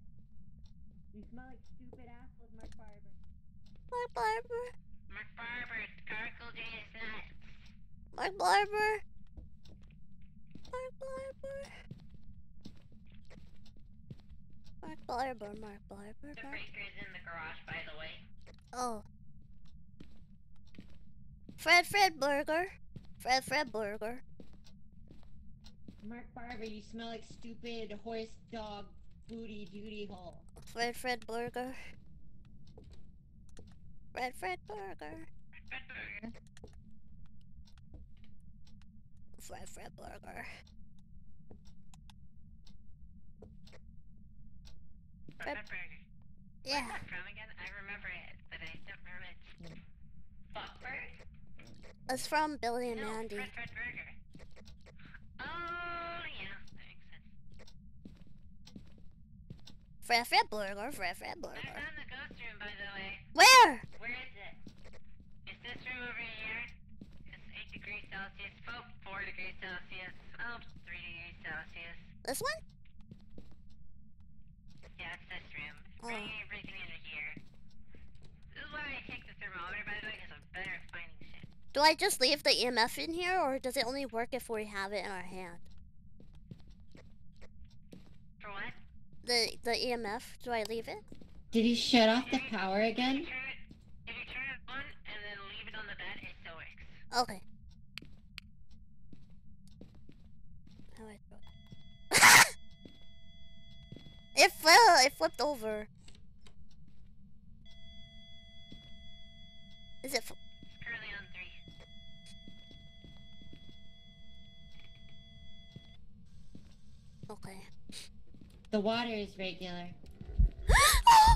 S1: You smell like stupid assholes, Mark Barber.
S2: Mark Barber.
S4: Mark Barber, Gargle J is nuts.
S2: Mark Barber. Mark Barber. Mark Barber. Mark.
S4: The breaker's in the garage, by the way.
S2: Oh. Fred Fredburger. Fred Fredburger.
S1: Mark Barber, you smell like stupid horse dog booty duty hole.
S2: Fred Fredburger. Fred Fredburger. Fred Fred Burger.
S4: Fred Burger.
S2: Yeah.
S4: Where's that from again? I remember it, but I don't remember it. Fuckbird?
S2: It's from Billy and
S4: No,
S2: Mandy.
S4: Fred Fredburger. Oh, yeah, that makes sense.
S2: Fred Fredburger. Fred Fred
S4: I
S2: Burger.
S4: found the ghost room, by the way.
S2: Where?
S4: Where is it? Is this room over here? It's 8 degrees Celsius. Oh, 4 degrees Celsius. Oh, 3 degrees Celsius.
S2: This one?
S4: Yeah, it's this room.
S2: Oh.
S4: Bring everything into here. This is why I take the thermometer, by the way, because I'm better at finding shit.
S2: Do I just leave the EMF in here, or does it only work if we have it in our hand?
S4: For what?
S2: The the EMF. Do I leave it?
S1: Did he shut off the power again?
S4: If you-
S1: power
S4: If
S1: again?
S4: you turn it, if you turn it on and then leave it on the bed, it still works.
S2: Okay. How do I throw it? It fell. It flipped over. Is it? Fl-
S4: currently on 3.
S2: okay.
S1: The water is regular. *gasps* *gasps* Oh!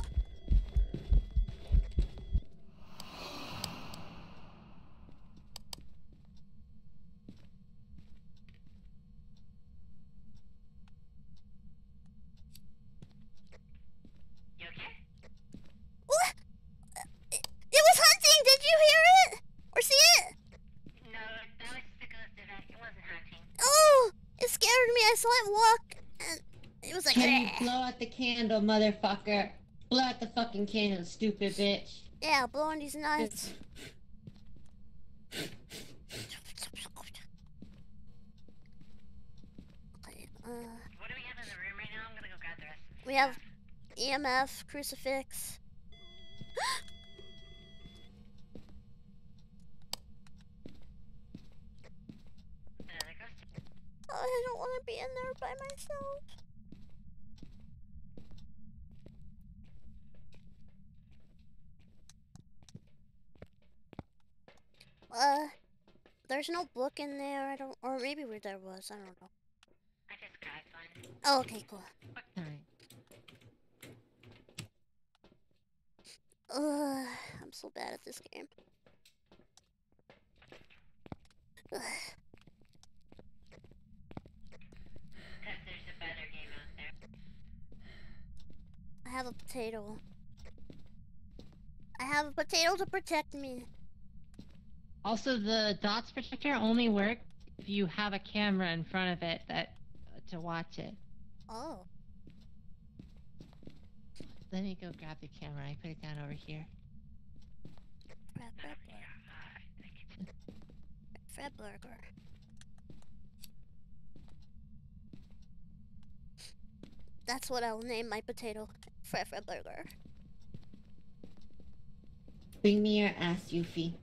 S4: You okay?
S2: what? It, it was hunting. Did you hear it or see it?
S4: No, that was the ghost event. It wasn't hunting.
S2: Oh, it scared me. I saw it walk, and it was like.
S1: Can you blow out the candle, motherfucker? Blow out the fucking candle, stupid bitch.
S2: Yeah, blowing these nuts. Uh, *laughs*
S4: What do we have in the room right now? I'm gonna go grab the rest
S2: we have EMF, crucifix.
S4: Another ghost.
S2: Oh, I don't want to be in there by myself. Uh, there's no book in there. I don't, or maybe where there was. I don't know.
S4: I just grabbed one.
S2: Oh, okay, cool.
S9: Alright.
S2: Ugh, I'm so bad at this game. Ugh.
S4: Because there's a better game out there.
S2: I have a potato. I have a potato to protect me.
S9: Also, the dots protector only works if you have a camera in front of it that to watch it.
S2: Oh,
S9: Let me go grab the camera. I put it down over here.
S2: Fred Burger. Fred Burger. That's what I'll name my potato. Fred Fredburger.
S1: Bring me your ass, Euphy.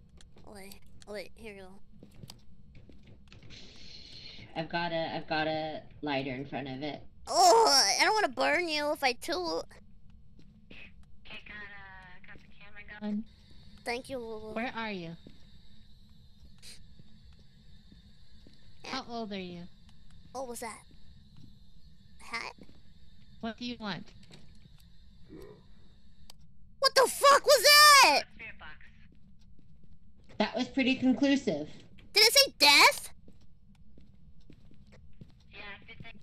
S2: Wait, wait, here you go.
S1: I've got a I've got a lighter in front of it.
S2: Oh, I don't want to burn you if I toot.
S4: Okay, got, uh, got the camera going.
S2: Thank you, Lulu.
S9: Where are you? How old are you?
S2: What was that? Hat?
S9: What do you want?
S2: What the fuck was that?
S1: That was pretty conclusive.
S2: Did it say death?
S4: Yeah, good thing.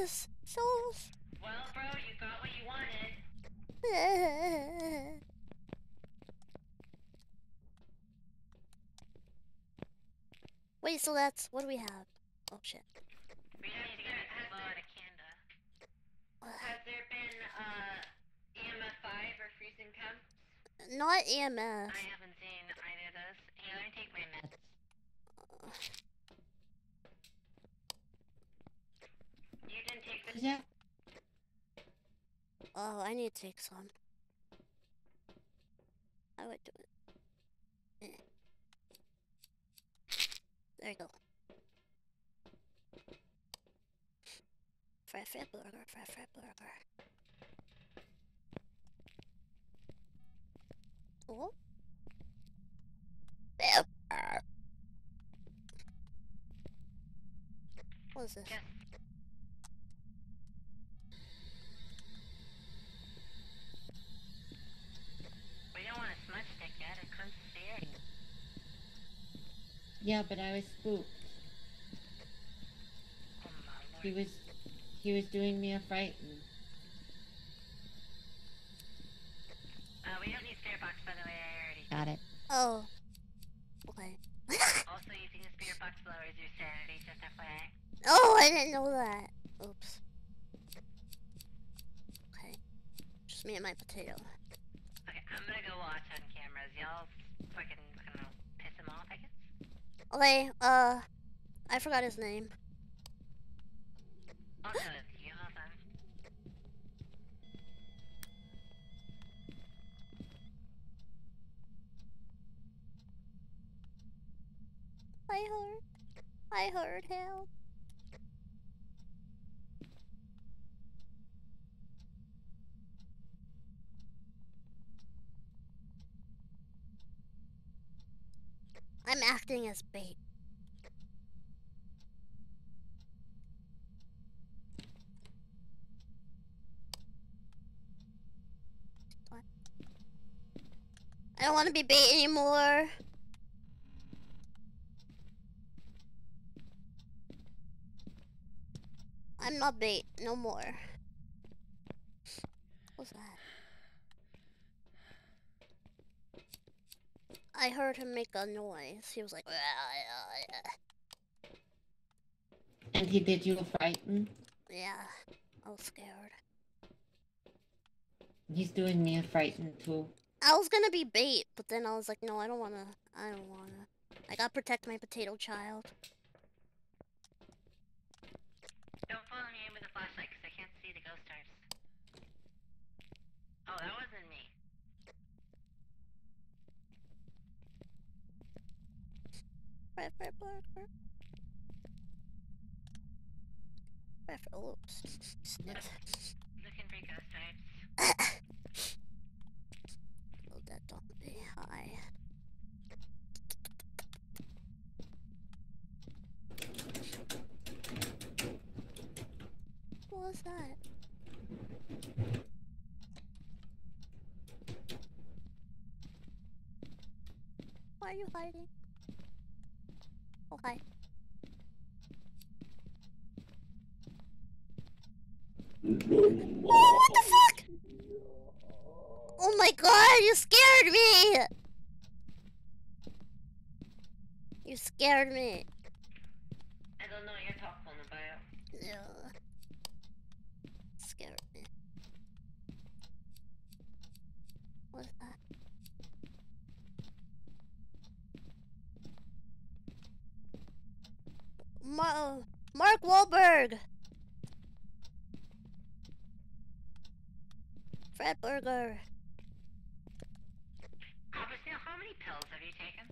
S2: Nice. So.
S4: Well, bro, you got what you wanted. *laughs*
S2: Wait, so that's what do we have? Oh shit.
S4: We don't need to get a lot of Canada. Has there been, uh, EMF 5 or freezing temps?
S2: Not EMF.
S4: I haven't seen either of those. Hey, let me take my meds. You didn't take the
S1: Is
S2: Oh, I need to take some. I would do it. Eh. There you go. Fry fry burger, fry fry burger. Oh. What is this?
S4: Yes. We don't want a smudge stick yet. It comes serious.
S1: yeah, but I was spooked.
S4: Oh my
S1: He was he was doing me a frighten.
S4: Uh, we don't need spirit box, by the way. I already.
S9: Got it.
S2: Oh. Okay. *laughs*
S4: Also, using the spirit box lowers your sanity, just FYI.
S2: Oh, I didn't know that. Oops. Okay. Just me and my potato.
S4: Okay, I'm gonna go watch on cameras. Y'all fucking, I don't know, piss him off, I guess?
S2: Okay, uh, I forgot his name.
S4: I'll show it to you. Hold on.
S2: I heard. I heard him. I'm acting as bait. I don't want to be bait anymore. I'm not bait no more. What's that? I heard him make a noise. He was like,
S1: And he did you frighten.
S2: yeah. I was scared.
S1: He's doing me a frighten too.
S2: I was gonna be bait, but then I was like, no, I don't wanna. I don't wanna. I gotta protect my potato child.
S4: Don't follow me in with a flashlight because I can't see the ghost stars. Oh, that wasn't me.
S2: Right, right, right. Right, right, oops.
S4: Looking for ghost stars. *laughs*
S2: was that? Why are you hiding? Oh, hi. Oh, what the fuck? Oh my god, you scared me! You scared me.
S4: I don't know what you're talking about.
S2: Yeah. Scared me. What's that? Ma- Mark Wahlberg. Fred Burger.
S4: Obviously, how many pills have you taken?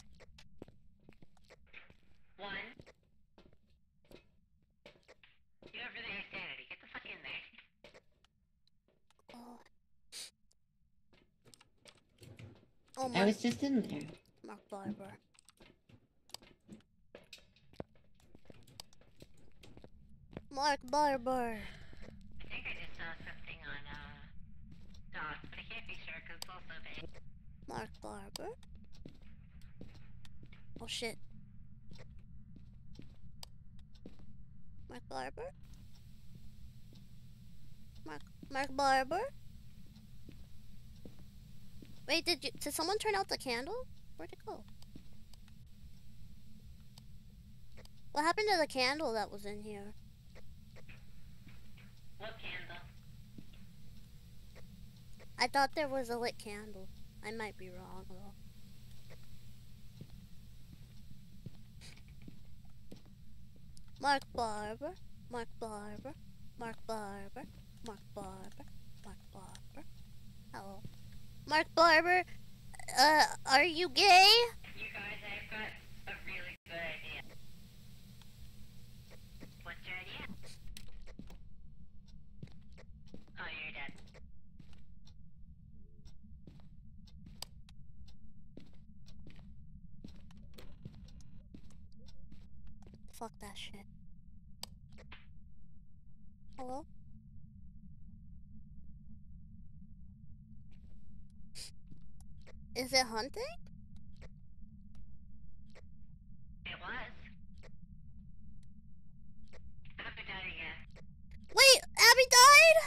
S4: One. You have really high sanity. Get the fuck in there.
S2: Oh. Oh,
S1: I
S2: Mark,
S1: was just in there.
S2: Mark Barber. Mark Barber.
S4: I think I just saw something on, uh, Dot, but I can't be sure because it's also big.
S2: Mark Barber. Oh shit. Mark Barber. Mark Mark Barber. Wait, did you did someone turn out the candle? Where'd it go? What happened to the candle that was in here?
S4: What candle?
S2: I thought there was a lit candle. I might be wrong though. Mark Barber, Mark Barber, Mark Barber, Mark Barber, Mark Barber. Hello. Mark Barber, uh, are you gay?
S4: You guys, I've got a really good idea. What's your idea? Oh, you're dead.
S2: Fuck that shit. Hello? It hunting?
S4: It was. Abby died again.
S2: Wait, Abby died?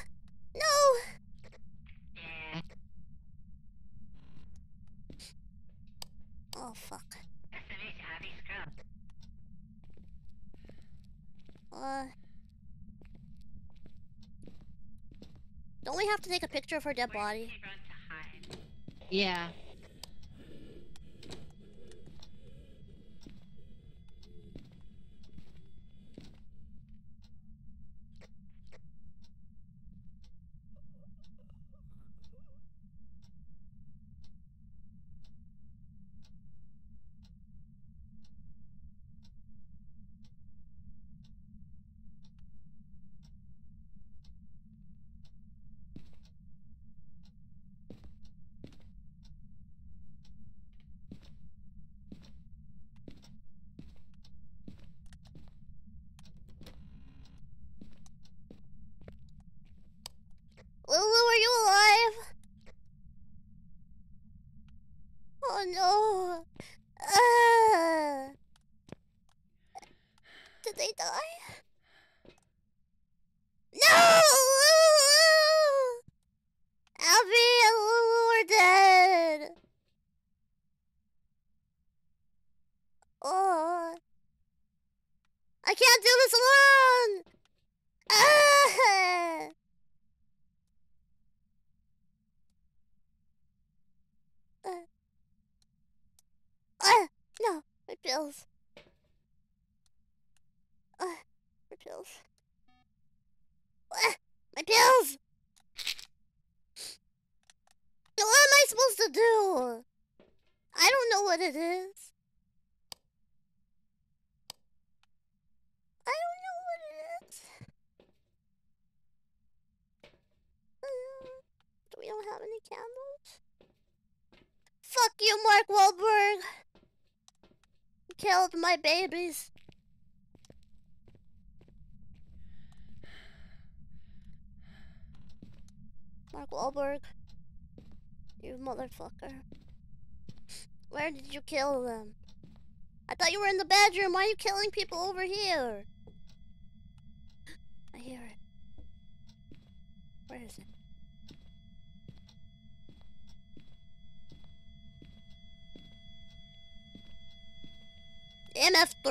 S2: No!
S4: Yeah.
S2: Oh fuck.
S4: SMH Abby Scrub.
S2: Uh. Don't we have to take a picture of her dead
S4: Where
S2: body?
S4: she run to hide?
S1: Yeah.
S2: my babies. Mark Wahlberg. You motherfucker. Where did you kill them? I thought you were in the bedroom. Why are you killing people over here?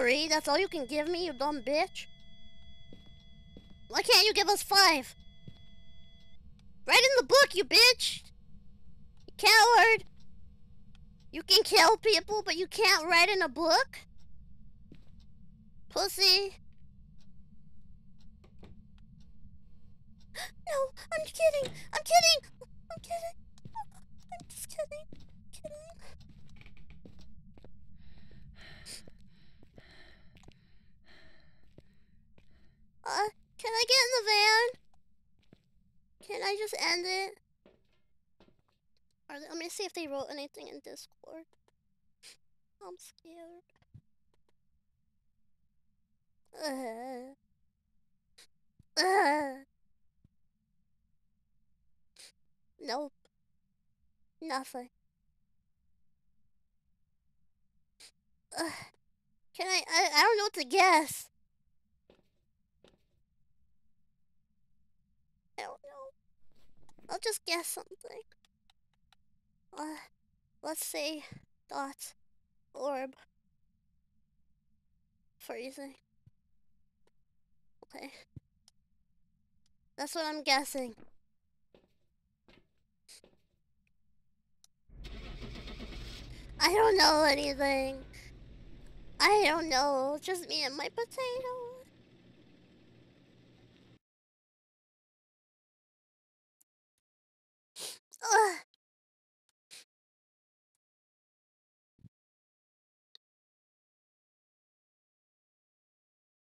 S2: MF3, that's all you can give me, you dumb bitch? Why can't you give us five? Write in the book, you bitch! You coward! You can kill people, but you can't write in a book? Pussy. *gasps* No, I'm kidding. I'm kidding. I'm kidding. I'm just kidding. Kidding. Uh, can I get in the van? Can I just end it? Or let me see if they wrote anything in Discord. *laughs* I'm scared. Uh, *sighs* uh. *sighs* Nope. Nothing. Ugh. *sighs* Can I, I? I don't know what to guess. I don't know. I'll just guess something. Uh, let's say dot orb freezing. Okay. That's what I'm guessing. I don't know anything. I don't know. Just me and my potato. Ugh.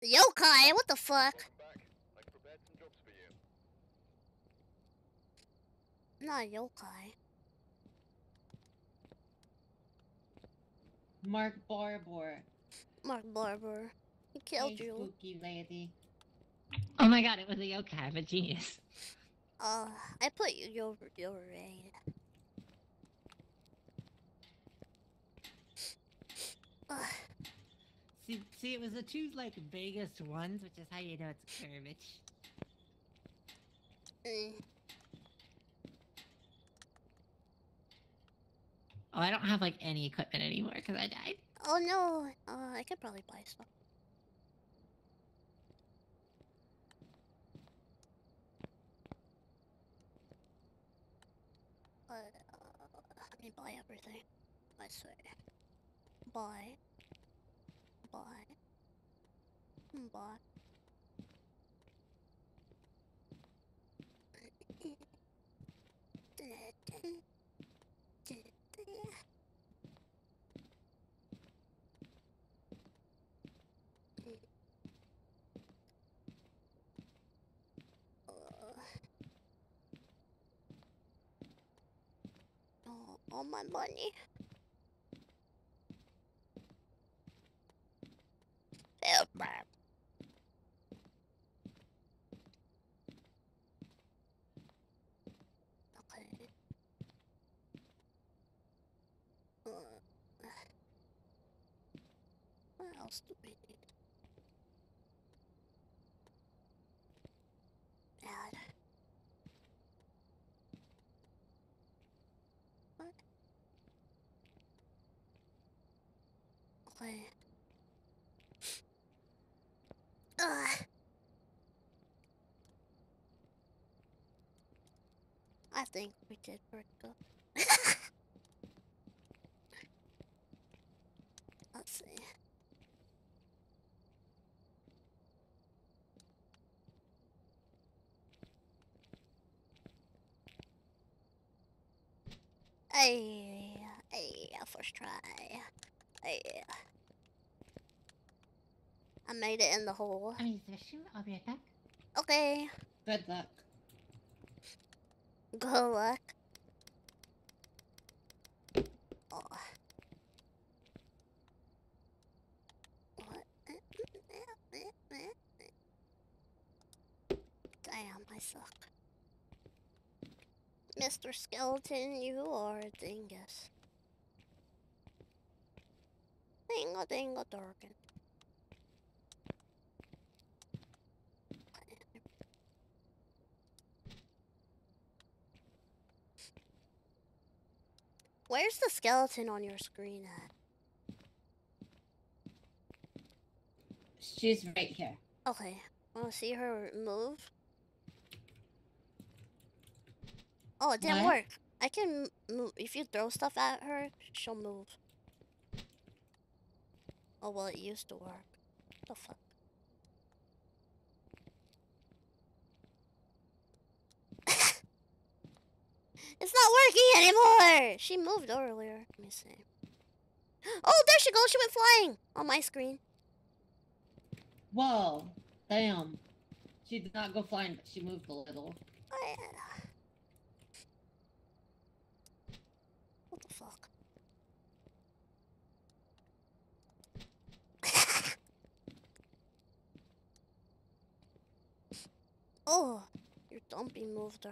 S2: Yokai, what the fuck?
S5: Welcome back. I've prepared some jobs for you.
S2: I'm not yokai.
S1: Mark Barber.
S2: Mark Barber. He killed
S1: Hey,
S2: you.
S1: spooky lady.
S4: Oh my god, it was a yokai. I'm a genius.
S2: Uh, I put your your. Ugh. *sighs*
S4: See, see, it was the two like biggest ones, which is how you know it's garbage.
S2: Mm.
S4: Oh, I don't have like any equipment anymore because I died.
S2: Oh no, uh, I could probably buy stuff. But, uh, let me buy everything. I say. Buy. Buy. Buy. *laughs* All my money. Okay. Uh, what else do we need? Add. What? Okay. Ugh. I think we did pretty good. *laughs* Let's see. Hey, hey, first try. Hey. I made it in the hole.
S4: I mean, issue. I'll be right back.
S2: Okay,
S1: Good luck.
S2: Good luck. Oh. Damn, I suck. Mr. Skeleton, you are a dingus. Dinga dinga dorkin. Where's the skeleton on your screen at?
S1: She's right here.
S2: Okay, wanna see her move? Oh, it didn't
S1: What?
S2: work. I can move. If you throw stuff at her, she'll move. Oh, well, it used to work. What the fuck? It's not working anymore! She moved earlier. Let me see. Oh, there she goes. She went flying on my screen.
S1: Whoa. Damn. She did not go flying, but she moved a little.
S2: Oh, I- What the fuck? *laughs* oh, your dumpy moved her.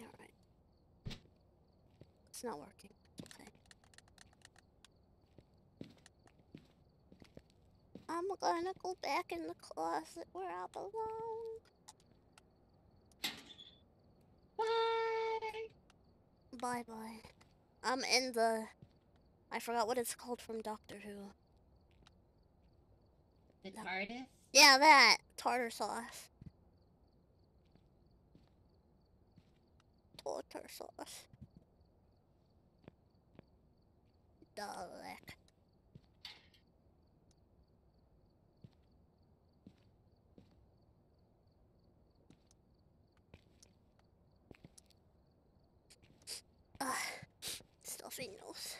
S2: Alright. It's not working. Okay. I'm gonna go back in the closet where I belong.
S1: Bye.
S2: Bye bye. I'm in the. I forgot what it's called from Doctor Who.
S1: The TARDIS?
S2: Yeah, that tartar sauce. Tartar sauce. Dalek. Stuffy nose.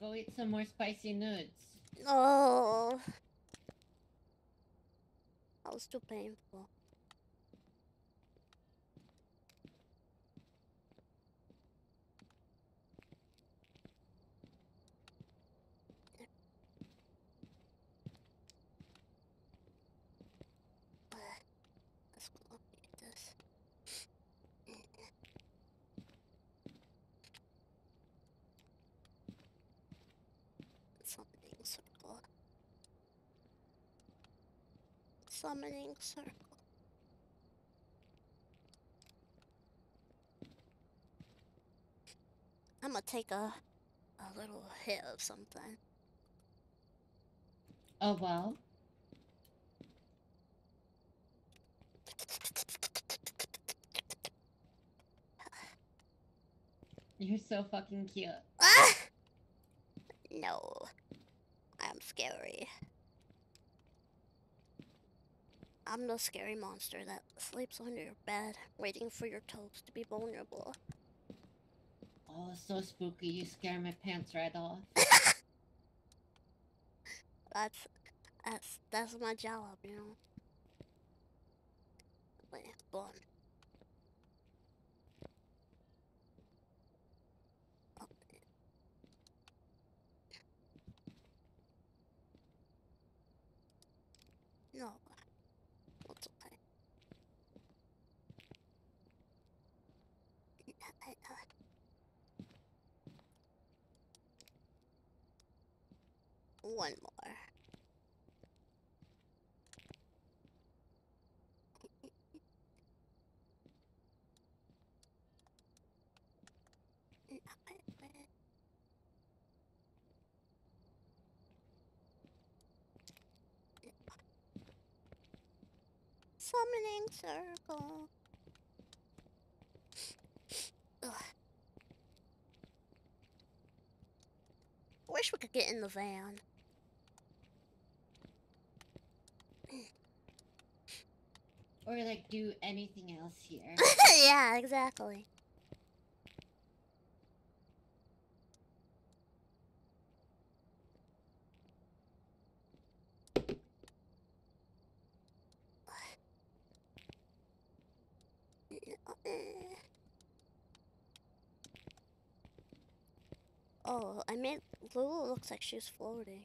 S1: Go eat some more spicy nudes.
S2: Oh. That was too painful. Uh, Let's go eat this. Summoning circle. Summoning circle. I'm gonna take a a little hit of something.
S1: Oh well. You're so fucking cute.
S2: Ah! No. I'm scary. I'm the scary monster that sleeps under your bed, waiting for your toes to be vulnerable.
S1: Oh, so spooky. You scare my pants right off. *laughs*
S2: That's that's that's my job, you know. Wait, bun. Oh, No. What's okay? I- I- I- One more. Circle. Wish we could get in the van.
S1: Or like do anything else here. *laughs*
S2: yeah, exactly. I made Lulu looks like she's floating.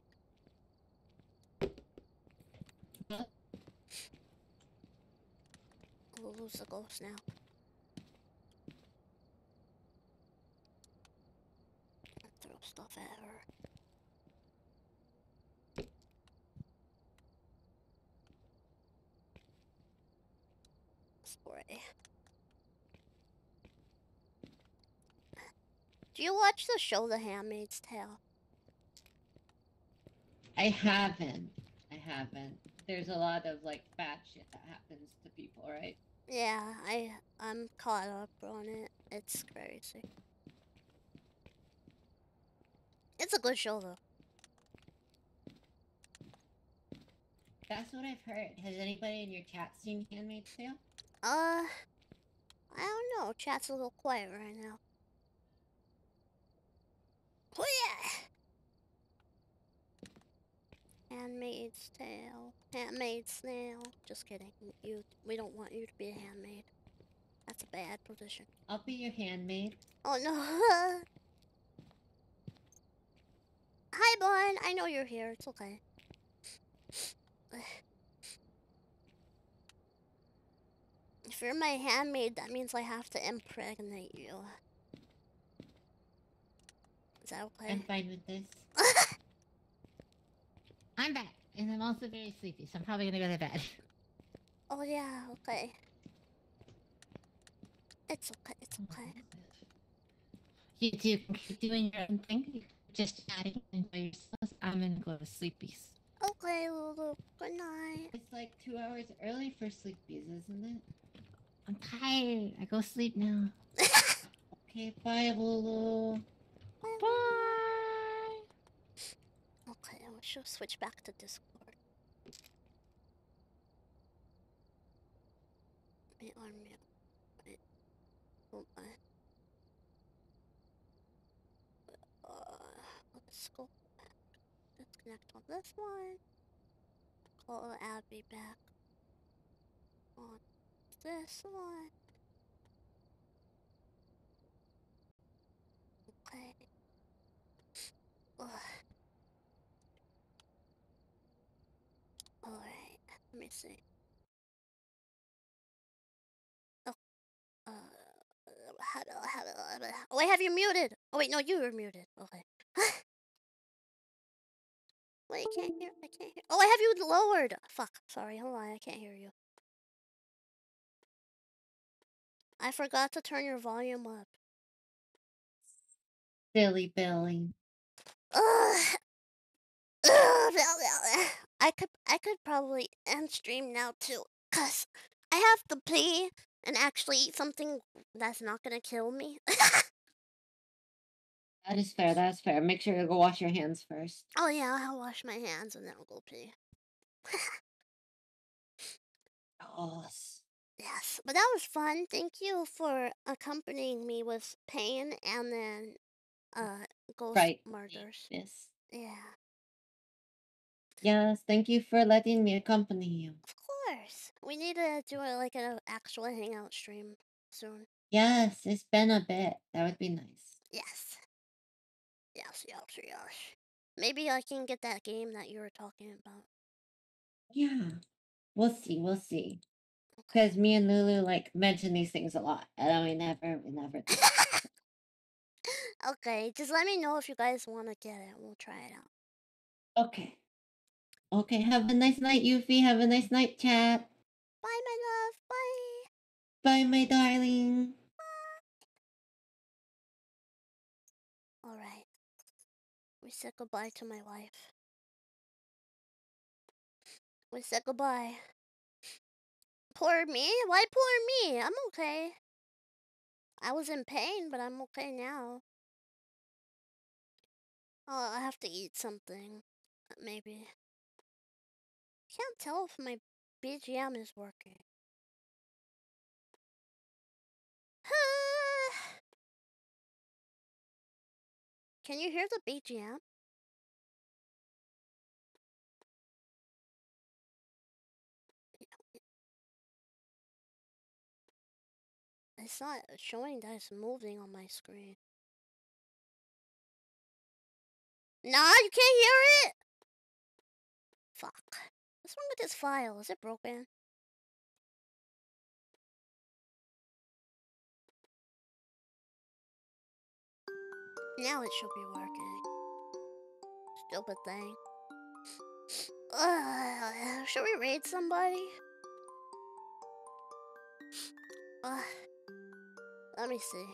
S2: Lulu's a ghost now. Throw stuff at her. Spray. Do you watch the show The Handmaid's Tale?
S1: I haven't. I haven't. There's a lot of like bad shit that happens to people, right?
S2: Yeah, I I'm caught up on it. It's crazy. It's a good show though.
S1: That's what I've heard. Has anybody in your chat seen Handmaid's Tale?
S2: Uh, I don't know. Chat's a little quiet right now. Oh yeah. Handmaid's Tale. Handmaid's Snail. Just kidding. You. We don't want you to be a handmaid. That's a bad position.
S1: I'll be your handmaid.
S2: Oh no. *laughs* Hi, Bon. I know you're here. It's okay. *sighs* If you're my handmaid, that means I have to impregnate you. That okay?
S1: I'm fine with this. *laughs*
S4: I'm back, and I'm also very sleepy, so I'm probably gonna go to bed.
S2: oh yeah, okay. It's okay. It's oh okay.
S4: You two can keep doing your own thing. Just chatting, enjoy yourselves. I'm gonna go to sleepies.
S2: Okay, Lulu. Good night.
S1: It's like two hours early for sleepies, isn't it?
S4: I'm tired. I go sleep now. *laughs*
S1: Okay, bye, Lulu.
S4: Bye.
S2: Okay, I should switch back to Discord. Wait, unmute. Wait. Hold on. Uh, let's go back. Disconnect on this one. Call Abby back. On this one. Okay. *sighs* Alright, let me see. Oh, uh, oh, I have you muted. Oh, wait, no, you were muted. Okay. *sighs* wait, I can't hear, I can't hear. Oh, I have you lowered. Fuck, sorry, hold on, I can't hear you. I forgot to turn your volume up.
S1: Silly Billy.
S2: Ugh. Ugh, I could I could probably end stream now too, cause I have to pee and actually eat something that's not gonna kill me. *laughs*
S1: That is fair. That's fair. Make sure you go wash your hands first.
S2: oh yeah, I'll wash my hands and then I'll go pee. *laughs*
S1: Yes.
S2: Yes, but that was fun. Thank you for accompanying me with pain and then uh ghost
S1: Right.
S2: murders.
S1: Yes.
S2: Yeah,
S1: Yes. Thank you for letting me accompany you.
S2: of course. We need to do a, like an actual hangout stream soon.
S1: Yes, it's been a bit. That would be nice.
S2: Yes. Yes, yes, yes. Maybe I can get that game that you were talking about.
S1: Yeah. We'll see. We'll see. Because me and Lulu like mention these things a lot, and then we never, we never. *laughs* do.
S2: Okay, just let me know if you guys want to get it. We'll try it out.
S1: okay. Okay. Have a nice night, Euphy. Have a nice night, chat.
S2: Bye, my love. Bye.
S1: Bye, my darling.
S2: All right. We said goodbye to my wife. We said goodbye. Poor me? Why poor me? I'm okay. I was in pain, but I'm okay now. Oh, I have to eat something. uh, Maybe. Can't tell if my BGM is working. *sighs* Can you hear the BGM? It's not showing that it's moving on my screen. Nah, you can't hear it? Fuck. What's wrong with this file? Is it broken? Now it should be working. Stupid thing. Uh, should we raid somebody? Uh, let me see.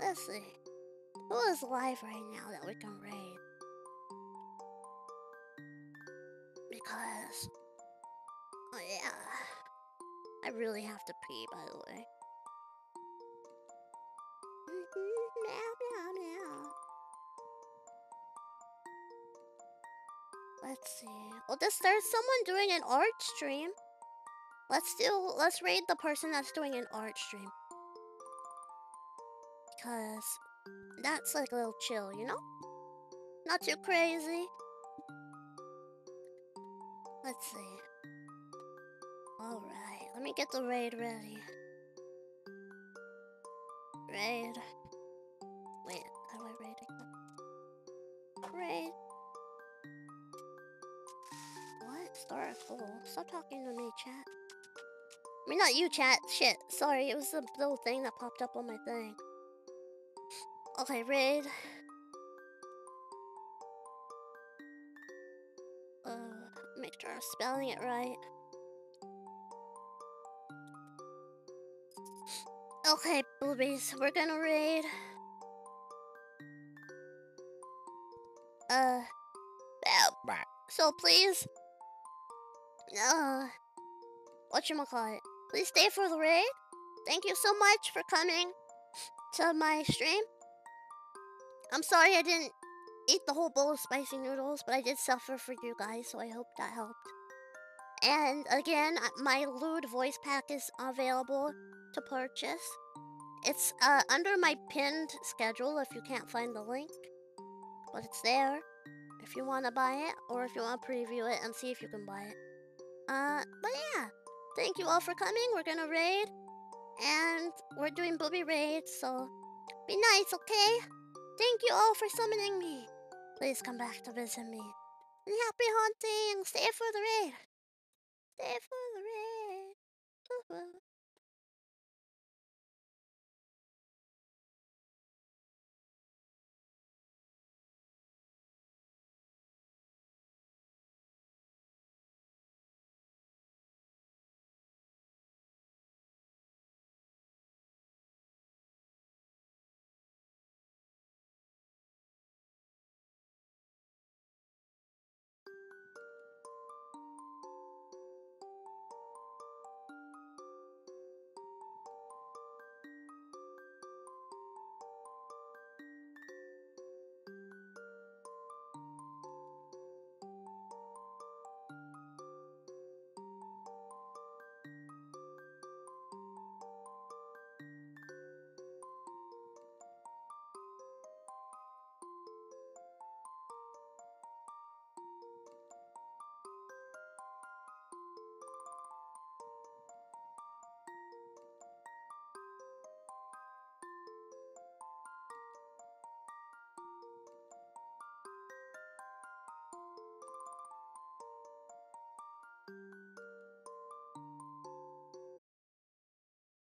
S2: Let's see. Who is live right now that we can raid? Because. Oh, yeah. I really have to pee, by the way. *laughs* Let's see. Well, this, there's someone doing an art stream. Let's do. Let's raid the person that's doing an art stream. Cause that's like a little chill, you know? Not too crazy. Let's see. Alright, let me get the raid ready. Raid. Wait, how do I raid again? Raid. What? Start a poll. Stop talking to me, chat. I mean, not you, chat. Shit. Sorry, it was the little thing that popped up on my thing. Okay, raid. Uh, make sure I'm spelling it right. Okay, boobies, we're gonna raid. Uh, so please, uh, whatchamacallit, please stay for the raid. Thank you so much for coming to my stream. I'm sorry I didn't eat the whole bowl of spicy noodles, but I did suffer for you guys, so I hope that helped. And again, my lewd voice pack is available to purchase. It's uh, under my pinned schedule if you can't find the link, but it's there if you want to buy it or if you want to preview it and see if you can buy it. Uh, but yeah, thank you all for coming. We're gonna raid, and we're doing booby raids, so be nice, okay? Thank you all for summoning me. Please come back to visit me. And happy hunting! Stay for the raid! Stay for